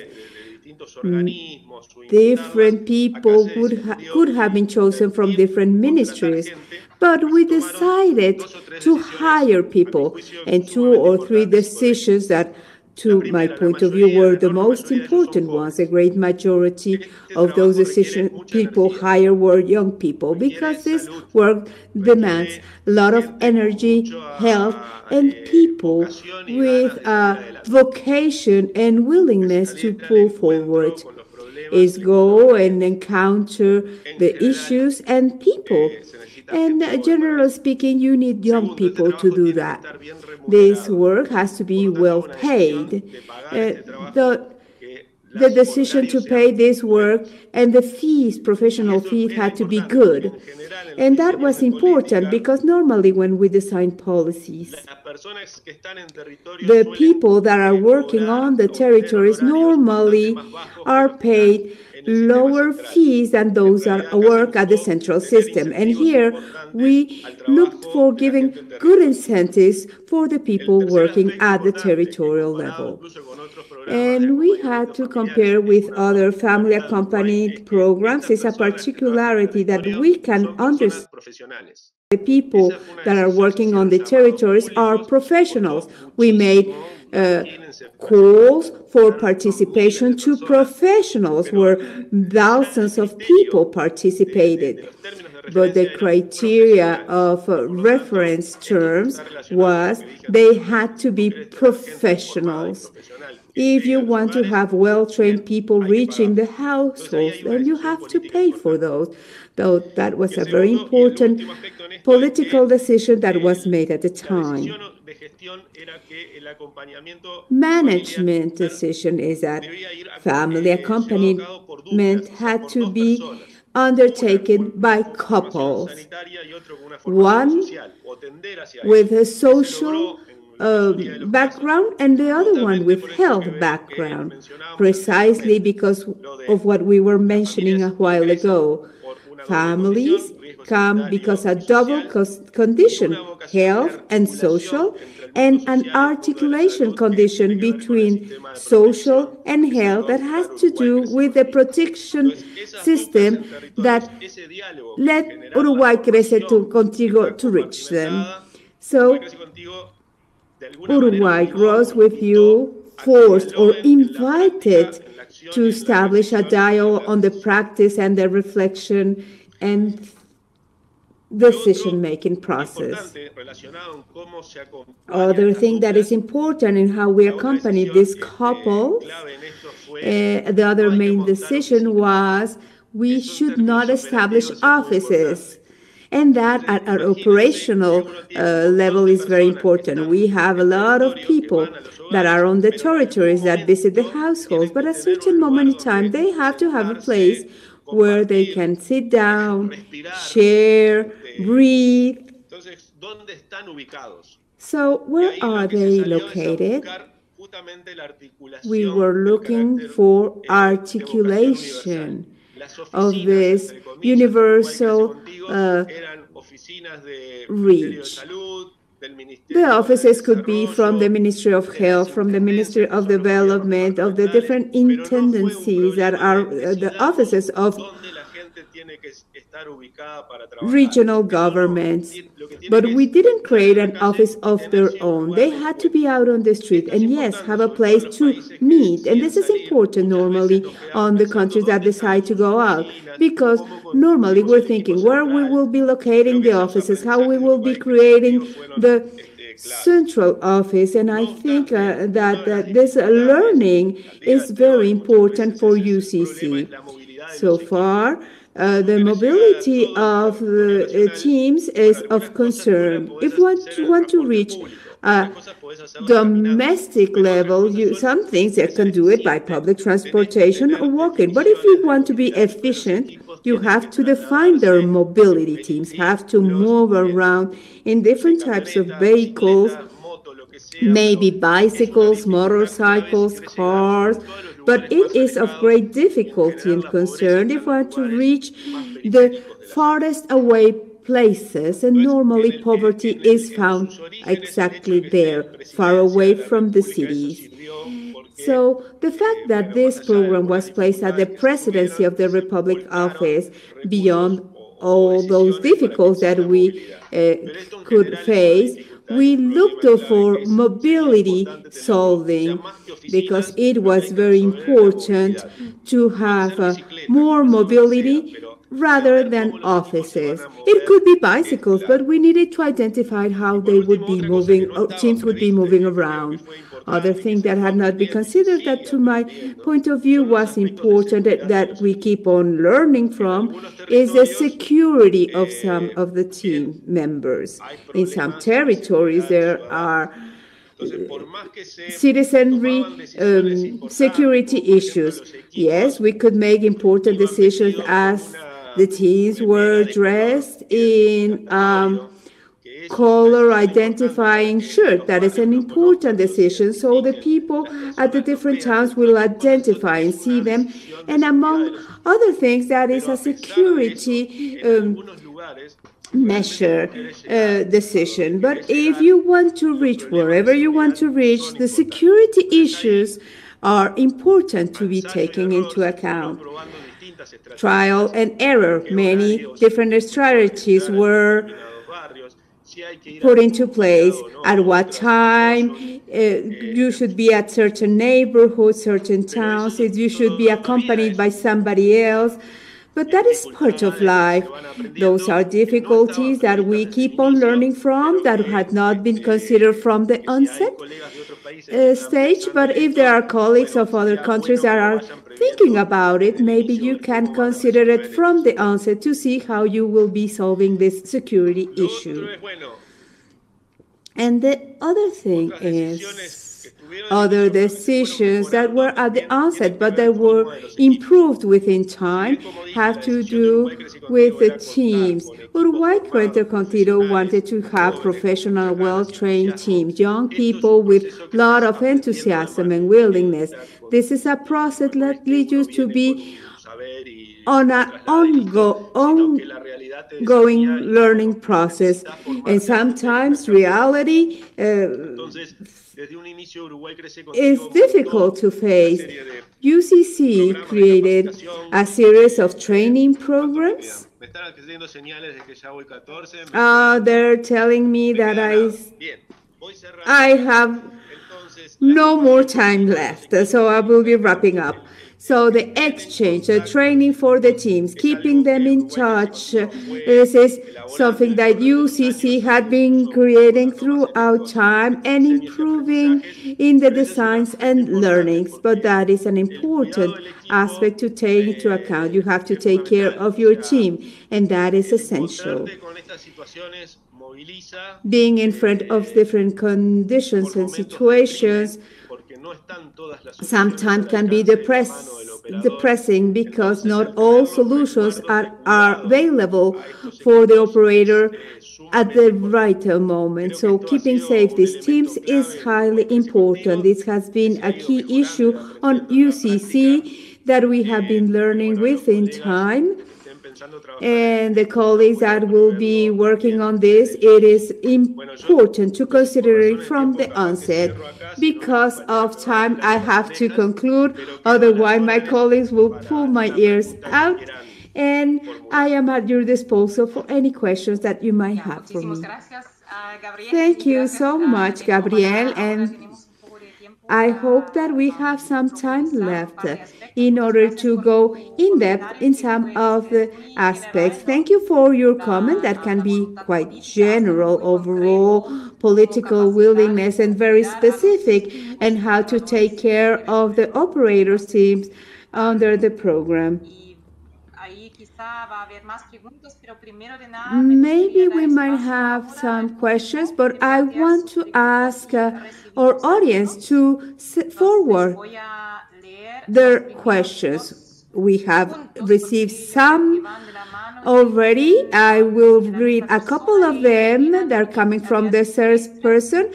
different people would ha could have been chosen from different ministries, but we decided to hire people, and two or three decisions that to my point of view, were the most important ones. A great majority of those decision people hire were young people because this work demands a lot of energy, health, and people with a vocation and willingness to pull forward. is go and encounter the issues and people. And uh, generally speaking, you need young people to do that. This work has to be well paid. Uh, the, the decision to pay this work and the fees, professional fees, had to be good. And that was important because normally when we design policies, the people that are working on the territories normally are paid lower fees than those that work at the central system. And here we looked for giving good incentives for the people working at the territorial level. And we had to compare with other family accompanied programs. It's a particularity that we can understand. The people that are working on the territories are professionals. We made uh, calls for participation to professionals where thousands of people participated. But the criteria of reference terms was they had to be professionals. If you want to have well-trained people reaching the households, then you have to pay for those. So that was a very important political decision that was made at the time. management decision is that family accompaniment had to be undertaken by couples, one with a social uh, background and the other one with health background, precisely because of what we were mentioning a while ago. Families come because a double condition, health and social, and an articulation condition between social and health that has to do with the protection system that led Uruguay Crece to continue to reach them. So Uruguay grows with you forced or invited to establish a dialogue on the practice and the reflection and decision-making process. Other thing that is important in how we accompany this couple, uh, the other main decision was we should not establish offices. And that at our operational uh, level is very important. We have a lot of people that are on the territories that visit the households, but at a certain moment in time, they have to have a place where they can sit down, share, breathe. So, where are they located? We were looking for articulation of this universal uh, reach.
Salud, del Ministerio
The offices could be from the Ministry of Health, from the Ministry of
que son los
Development, of the different
departamentales, pero no fue un
intendancies that are uh, the offices of
dónde la gente tiene que estar ubicada para trabajar.
regional governments.
ti- lo que tiene
But we didn't create an
en la calle
office of their own. They had to be out on the street and yes, have a place to meet. And this is important normally
veces nos quedamos
on the countries that decide to go out because normally we're thinking where we will be locating the offices, how we will be creating the central office. And I think uh, that, this
dificultades
learning is very important for
es el problema
UCC.
es la movilidad de
So far, uh, the
llegar a
mobility of the uh, teams is of concern. If one want to reach a domestic level, you, some things you can do it by public transportation or walking. But if you want to be efficient, you have to define their mobility teams, have to move around in different types of vehicles, maybe bicycles, motorcycles, cars, but it is of great difficulty and concern if we want to reach the farthest away places, and normally poverty is found exactly there, far away from the cities. So the fact that this program was placed at the presidency of the Republic office beyond all those difficulties that we uh, could face, we looked for mobility solving because it was very important to have uh, more mobility rather than offices. It could be bicycles, but we needed to identify how they would be moving, uh, teams would be moving around. Other thing that had not been considered that to my point of view was important that, we keep on learning from is the security of some of the team members. In some territories there are
se
citizenry um, security issues. Yes, we could make important decisions as the teams were dressed in um,
identificatorio, que eso es una
color identifying
importante para que
shirt. That is an important decision. So the people at the different towns will identify and see them. And among
de los equipos.
other things, that is a
a pesar de eso,
security um, measure uh, decision. But if you want to reach wherever you want to reach, the security issues are important to be taken into account. Trial and error. Many different strategies were put into place at what time uh, you should be at certain neighborhoods, certain towns, if you should be accompanied by somebody else. But that is part of life. Those are difficulties that we keep on learning from, that had not been considered from the onset
colegas de otros países que
uh, stage. But if there are colleagues of other countries that are thinking about it, maybe you can
cómo van a
consider it from the onset to see how you will be solving this security issue.
otro es, bueno,
And the other thing is
decisiones que estuvieron
other decisions that were at the onset but they were improved within time have to do with the teams. Uruguay
formados, Crece
wanted to have professional, well-trained teams, young people with
a
lot of enthusiasm and willingness. This is a process that leads you to be on
lo
a
traslada
ongo-
sino que la realidad te
ongoing learning process. And sometimes reality uh,
Entonces, desde un inicio Uruguay crece contigo
is difficult to face. UCC created a series of training programs.
quedan? Me están haciendo señales de que ya voy 14. me
Uh, they're telling me that I,
nada. Bien, voy cerrando.
I have no more time left, so I will be wrapping up. So the exchange, the training for the teams, keeping them in touch. Uh, this is something that UCC had been creating throughout time and improving in the designs and learnings. But that is an important aspect to take into account. You have to take care of your team, and that is essential. Being in front of different conditions and situations sometimes can be depress,
mano del operador.
depressing because not all solutions are, are available for the operator at the right moment. So keeping safe these teams is highly important. This has been a key issue on
aprendiendo en la
UCC that we have been learning
Bueno, los
with in time.
Estén pensando trabajar
And the colleagues that will be working on this, it is important to consider it from the onset.
cierro acá, si no, mis
Because of
me van a
time, I have to conclude,
pero quedan las
otherwise my colleagues will pull my ears out. And. I am at your disposal for any questions that you might have for me.
gracias, ah, Gabriel.
Thank you so much,
Neto.
Gabriel, and
tenemos un poco de tiempo
I hope that we have some time left in order to go in depth in some of the aspects. Thank you for your comment. That can be quite general overall, political willingness, and very specific, and how to take care of the operators teams under the program. Maybe we might have some questions, but I want to ask uh, our audience to forward their questions. We have received some already. I will read a couple of them. They're coming from the
Silvestre,
person.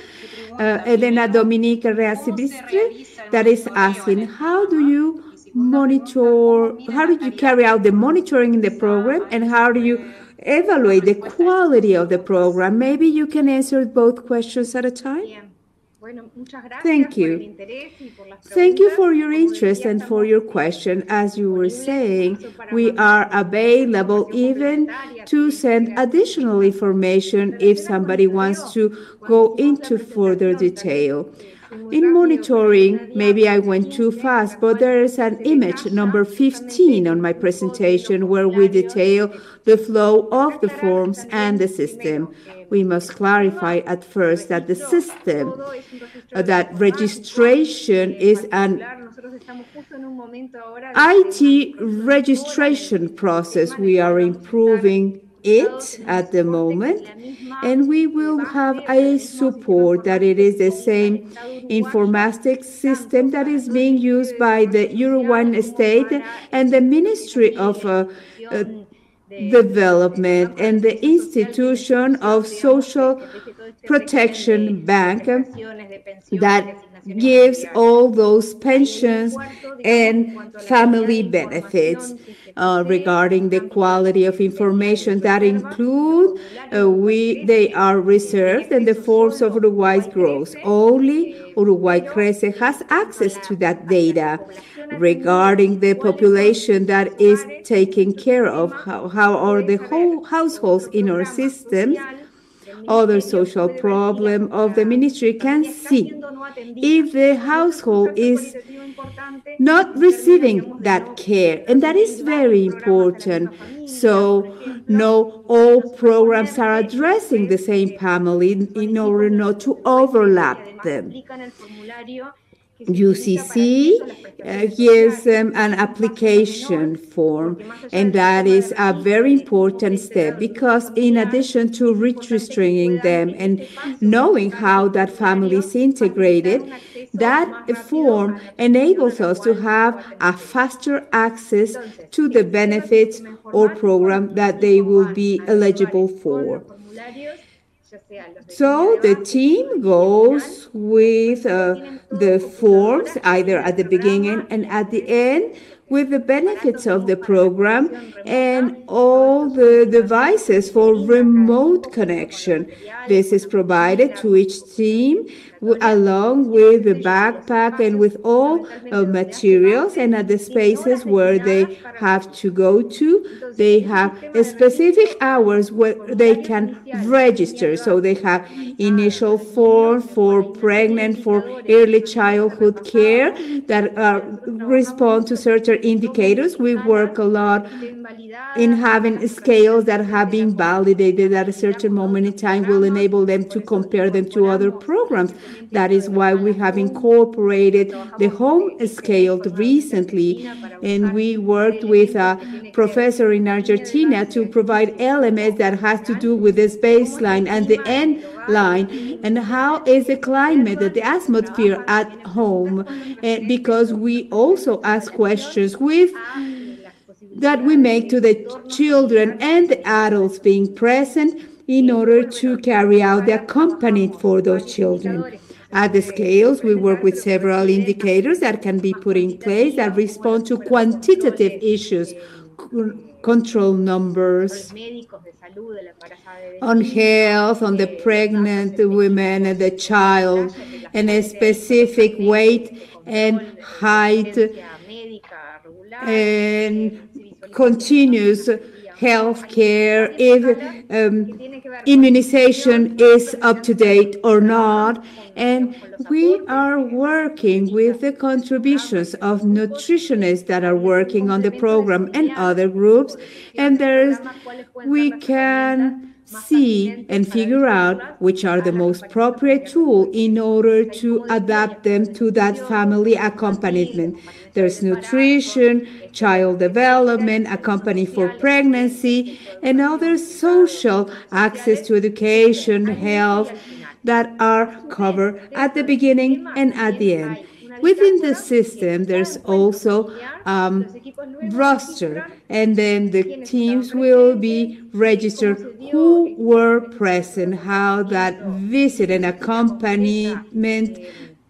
Uh, Elena
primero,
Dominica Rea
¿cómo se
Silvestre
realiza el
that is asking how do you monitor,
pregunta, ¿cómo mide
how did you carry out the monitoring in the program and how do you evaluate the quality of the program? Maybe you can answer both questions at a time.
Bueno,
Thank you.
el interés y por las
Thank you for your interest and for your
eh,
question. As you were saying, we are available even to send additional information if somebody wants to go into further detail. In monitoring, maybe I went too fast, but there is an image number 15 on my presentation where we detail the flow of the forms and the system. We must clarify at first that the system uh, that registration is an IT registration process. We are improving it at the moment, and we will have a support that it is the same informatics system that is being used by the Uruguayan state and the Ministry of uh, uh, Development and the Institution of Social Protection Bank that gives all those
Ahí hay un
pensions
cuarto, digamos, en
and
cuanto a la
family benefits
información que se
uh, regarding the quality of information that include uh, we they are reserved and the force of Uruguay's
Uruguay
growth. Only Uruguay Crece has access to that data regarding the population that is taken care of, how, how are the whole households in our
programa
systems
social del
other social problem of the ministry can see if the household is not receiving that care, and that is very important. So, no all programs are addressing the same family in, order not to overlap them. UCC uh, gives
sociales.
them an application form, and that is a very important step because, in addition to registering them and knowing how that family is integrated, that form enables us to have a faster access to the benefits or program that they will be eligible for. So the team goes with uh, the forms either at the beginning and at the end with the benefits of the program and all the devices for remote connection. This is provided to each team along with the backpack and with all uh, materials and at the spaces where they have to go to they have specific hours where they can register so they have initial form for pregnant for early childhood care that uh, respond to certain indicators. We work a lot in having scales that have been validated at a certain moment in time will enable them to compare them to other programs. That is why we have incorporated the home scale recently, and we worked with a professor in Argentina to provide elements that has to do with this baseline. And the end line and how is the climate, the atmosphere at home, and because we also ask questions with that we make to the children and the adults being present in order to carry out the accompaniment for those children. At the scales, we work with several indicators that can be put in place that respond to quantitative issues, control numbers, on health, on the pregnant women and the child, and a specific weight and height, and continuous health care, if um, immunization is up to date or not. And we are working with the contributions of nutritionists that are working on the program and other groups. And there's, we can see and figure out which are the most appropriate tool in order to adapt them to that family accompaniment. There's nutrition, child development, accompany for pregnancy, and other social access to education, health that are covered at the beginning and at the end. Within the system, there's also um, roster, and then the teams will be registered who were present, how that visit and accompaniment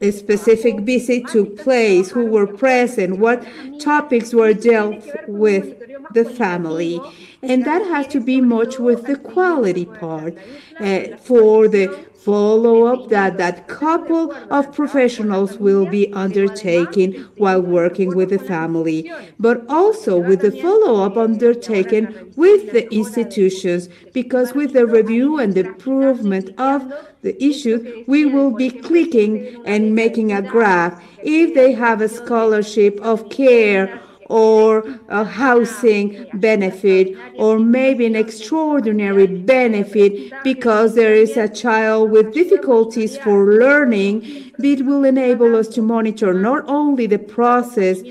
a specific visit took place, who were present, what topics were dealt with the family. And that has to be much with the quality part uh, for the follow up that that couple of professionals will be undertaking while working with the family, but also with the follow up undertaken with the institutions, because with the review and the improvement of the issue, we will be clicking and making a graph. If they have a scholarship of care or a housing benefit or maybe an extraordinary benefit because there is a child with difficulties for learning, it will enable us to monitor not only the process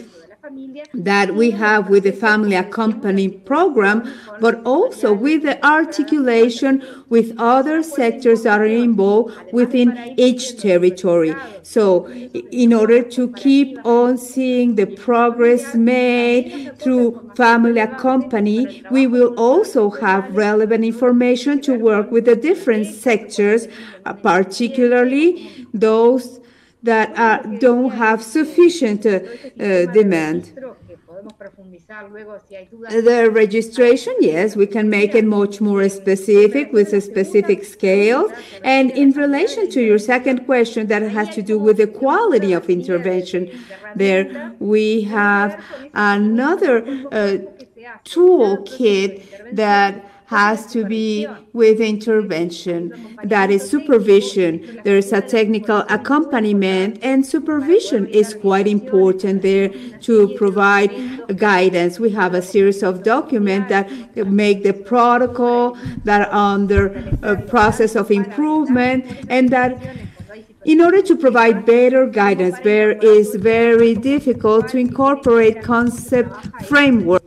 that we have with the family accompany program, but also with the articulation with other sectors that are involved within each territory. So in order to keep on seeing the progress made through family accompany, we will also have relevant information to work with the different sectors, uh, particularly those that uh, don't have sufficient uh, uh, demand. The registration, yes, we can make it much more specific with a specific scale. And in relation to your second question that has to do with the quality of intervention, there we have another uh, toolkit that has to be with intervention. That is supervision. There is a technical accompaniment, and supervision is quite important there to provide guidance. We have a series of documents that make the protocol that are under a process of improvement, and that in order to provide better guidance, there is very difficult to incorporate concept framework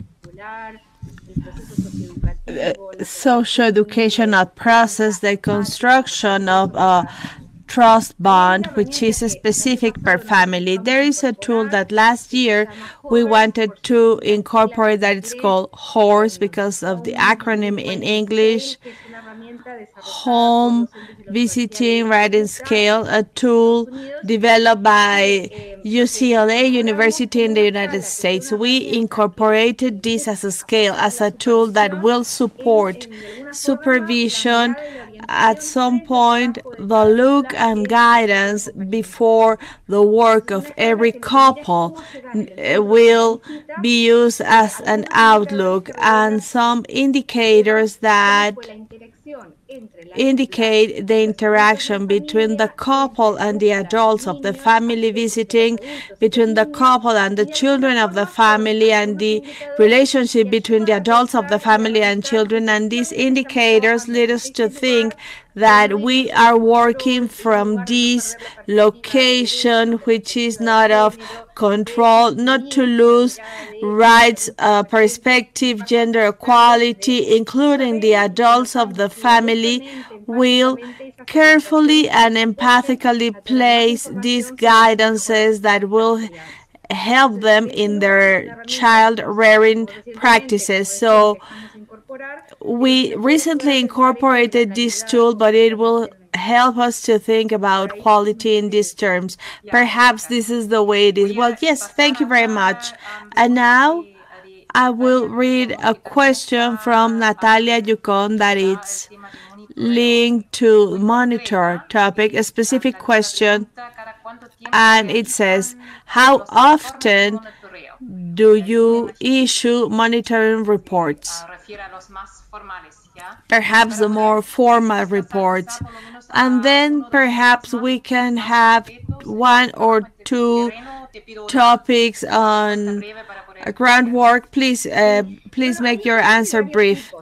social educational process, the construction of a trust bond, which is specific per family. There is a tool that last year we wanted to incorporate that it's called HORSE because of the acronym in English. Home visiting rating scale, a tool developed by UCLA University in the United States. We incorporated this as a scale, as a tool that will support supervision at some point the look and guidance before the work of every couple eh, will be used as an outlook and some indicators that in indicate the interaction between the couple and the adults of the family visiting, between the couple and the children of the family, and the relationship between the adults of the family and children. And these indicators lead us to think that we are working from this location, which is not of control, not to lose rights, uh, perspective, gender equality, including the adults of the family, will carefully and empathically place these guidances that will help them in their child rearing practices. So we recently incorporated this tool, but it will help us to think about quality in these terms. Perhaps this is the way it is. Well, yes, thank you very much. And now I will read a question from Natalia Yukon that it's linked to monitor topic, a specific question, and it says, how often do you issue monitoring reports? Perhaps the more formal reports. And then perhaps we can have one or two topics on groundwork. Please, uh, please make your answer brief.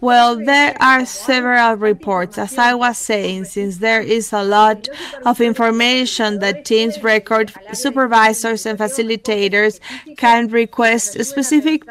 Well, there are several reports. As I was saying, since there is a lot of information that teams record, supervisors and facilitators can request specific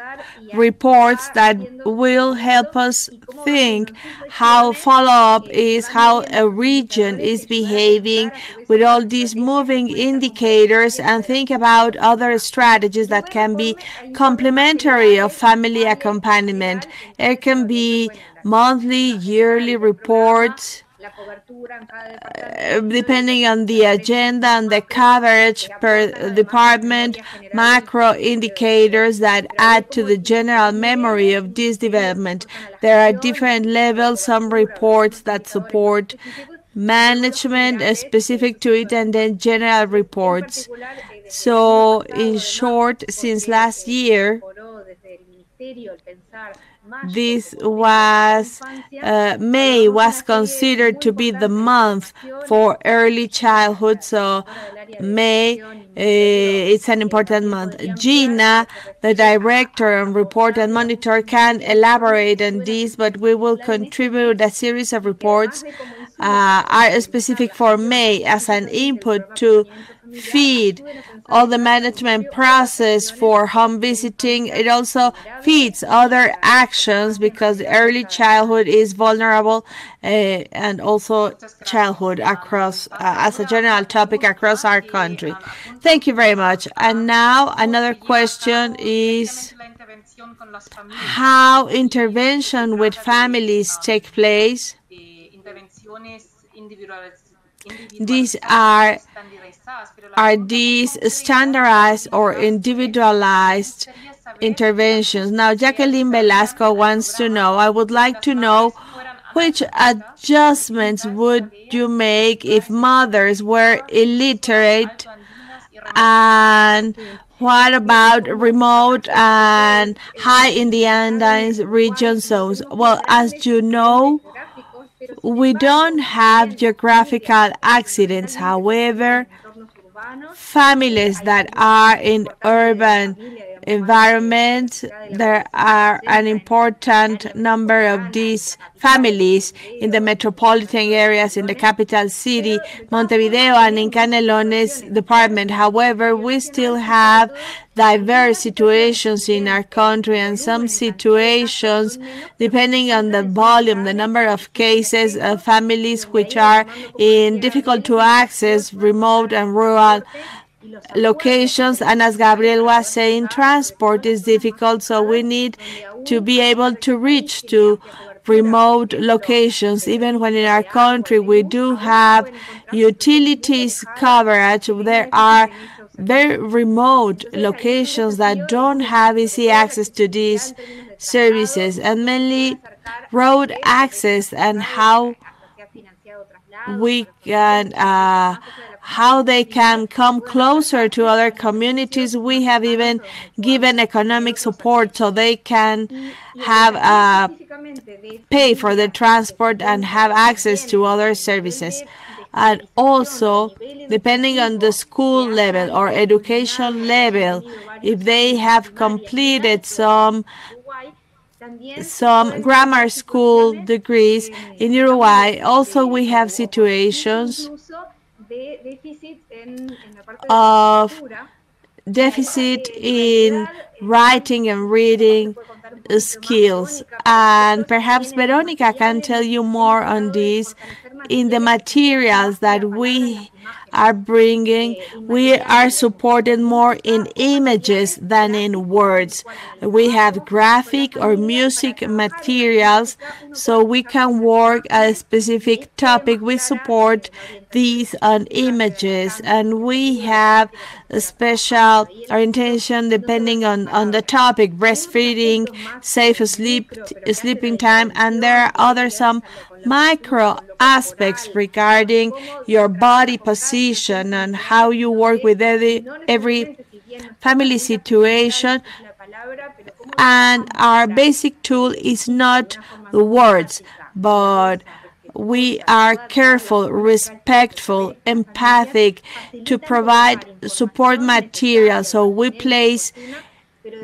reports that will help us think how follow-up is, how a region is behaving with all these moving indicators and think about other strategies that can be complementary of family accompaniment. It can be monthly, yearly reports, uh, depending on the agenda and the coverage per department, macro indicators that add to the general memory of this development. There are different levels, some reports that support management uh, specific to it, and then general reports. So, in short, since last year, this was uh, May was considered to be the month for early childhood. So May uh, it's an important month. Gina, the director and report and monitor, can elaborate on this, but we will contribute a series of reports are specific for May as an input to feed all the management process for home visiting. It also feeds other actions because early childhood is vulnerable uh, and also childhood across, uh, as a general topic across our country. Thank you very much. And now another question is how intervention with families take place. These are are these standardized or individualized interventions? Now, Jacqueline Velasco wants to know, I would like to know which adjustments would you make if mothers were illiterate and what about remote and high in the Andes region zones? Well, as you know, we don't have geographical accidents. However, families that are in urban environments, there are an important number of these families in the metropolitan areas in the capital city, Montevideo and in Canelones department. However, we still have diverse situations in our country and some situations, depending on the volume, the number of cases of families which are in difficult to access remote and rural locations. And as Gabriel was saying, transport is difficult, so we need to be able to reach to remote locations. Even when in our country we do have utilities coverage, there are very remote locations that don't have easy access to these services and mainly road access and how we can uh, how they can come closer to other communities. We have even given economic support so they can have uh, pay for the transport and have access to other services. And also, depending on the school level or education level, if they have completed some some grammar school degrees in Uruguay. Also, we have situations of deficit in writing and reading skills. And perhaps Veronica can tell you more on this in the materials that we are bringing, we are supported more in images than in words. We have graphic or music materials so we can work a specific topic. We support these on images and we have a special orientation depending on, on the topic, breastfeeding, safe sleep, sleeping time, and there are other some micro aspects regarding your body position and how you work with every, every family situation. And our basic tool is not the words, but we are careful, respectful, empathic to provide support material. So we place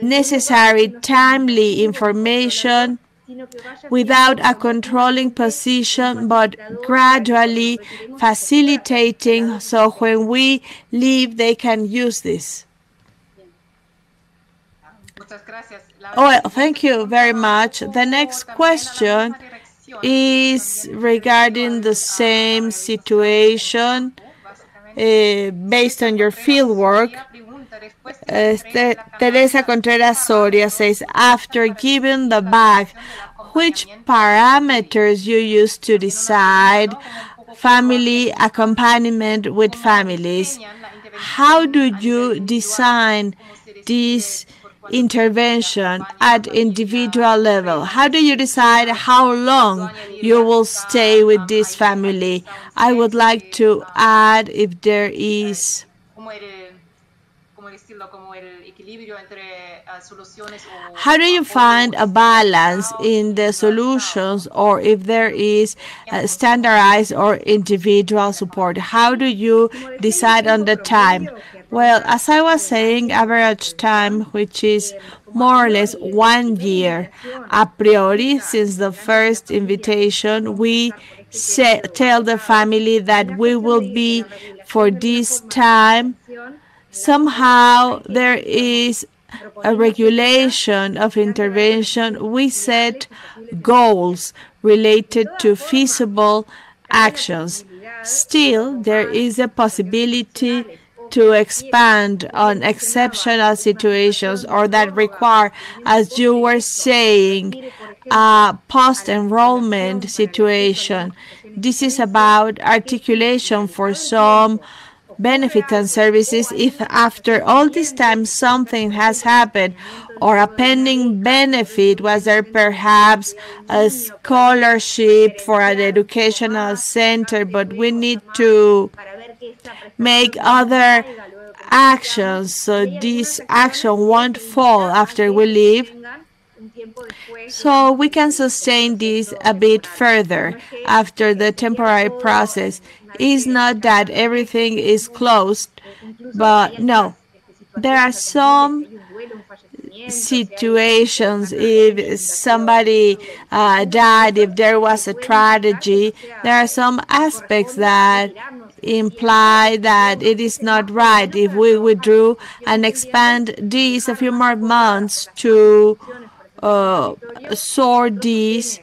necessary, timely information without a controlling position, but gradually facilitating so when we leave, they can use this. Oh, thank you very much. The next question is regarding the same situation uh, based on your field work. Uh, Teresa Contreras Soria says, after giving the bag, which parameters you use to decide family accompaniment with families? How do you design this intervention at individual level? How do you decide how long you will stay with this family? I would like to add if there is how do you find a balance in the solutions or if there is standardized or individual support? How do you decide on the time? Well, as I was saying, average time, which is more or less one year. A priori, since the first invitation, we say, tell the family that we will be for this time. Somehow there is a regulation of intervention. We set goals related to feasible actions. Still, there is a possibility to expand on exceptional situations or that require, as you were saying, a post-enrollment situation. This is about articulation for some benefits and services if after all this time something has happened or a pending benefit was there perhaps a scholarship for an educational center but we need to make other actions so this action won't fall after we leave so we can sustain this a bit further after the temporary process. It's not that everything is closed, but no, there are some situations. If somebody uh, died if there was a tragedy there are some aspects that imply that it is not right. If we withdrew and expand these a few more months to uh, sort these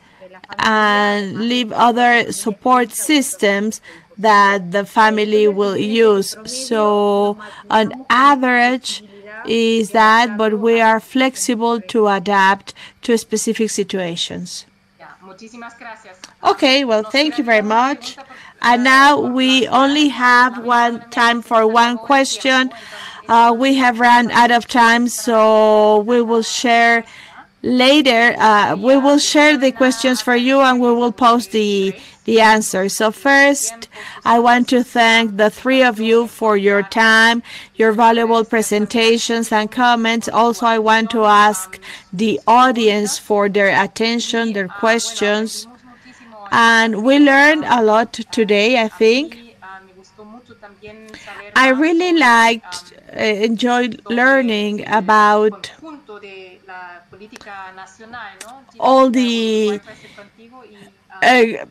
and leave other support systems that the family will use. So on average is that, but we are flexible to adapt to specific situations. Okay, well, thank you very much. And now we only have one time for one question. Uh, we have run out of time, so we will share later. Uh, we will share the questions for you and we will post the the answer. So first, I want to thank the three of you for your time, your valuable presentations and comments. Also, I want to ask the audience for their attention, their questions. And we learned a lot today, I think. I really liked, uh, enjoyed learning about all the uh,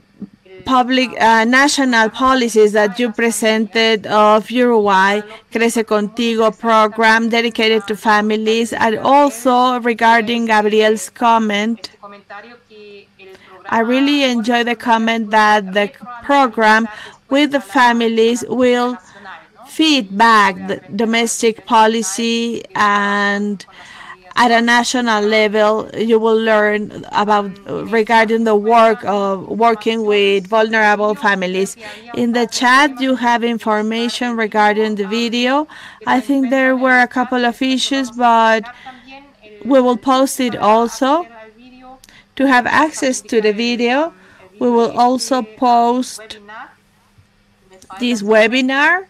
public uh, national policies that you presented of Uruguay Crece Contigo program dedicated to families and also regarding Gabriel's comment. I really enjoy the comment that the program with the families will feed back the domestic policy and at a national level you will learn about regarding the work of working with vulnerable families. In the chat you have information regarding the video. I think there were a couple of issues but we will post it also. To have access to the video we will also post this webinar.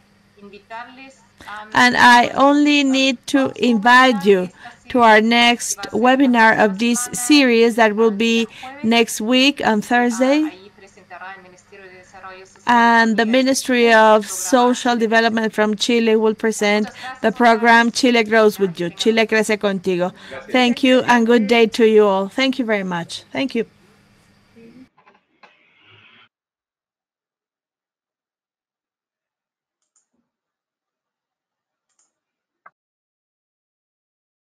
And I only need to invite you to our next webinar of this series that will be next week on Thursday. And the Ministry of Social Development from Chile will present the program Chile Grows with You, Chile Crece Contigo. Thank you and good day to you all. Thank you very much. Thank you.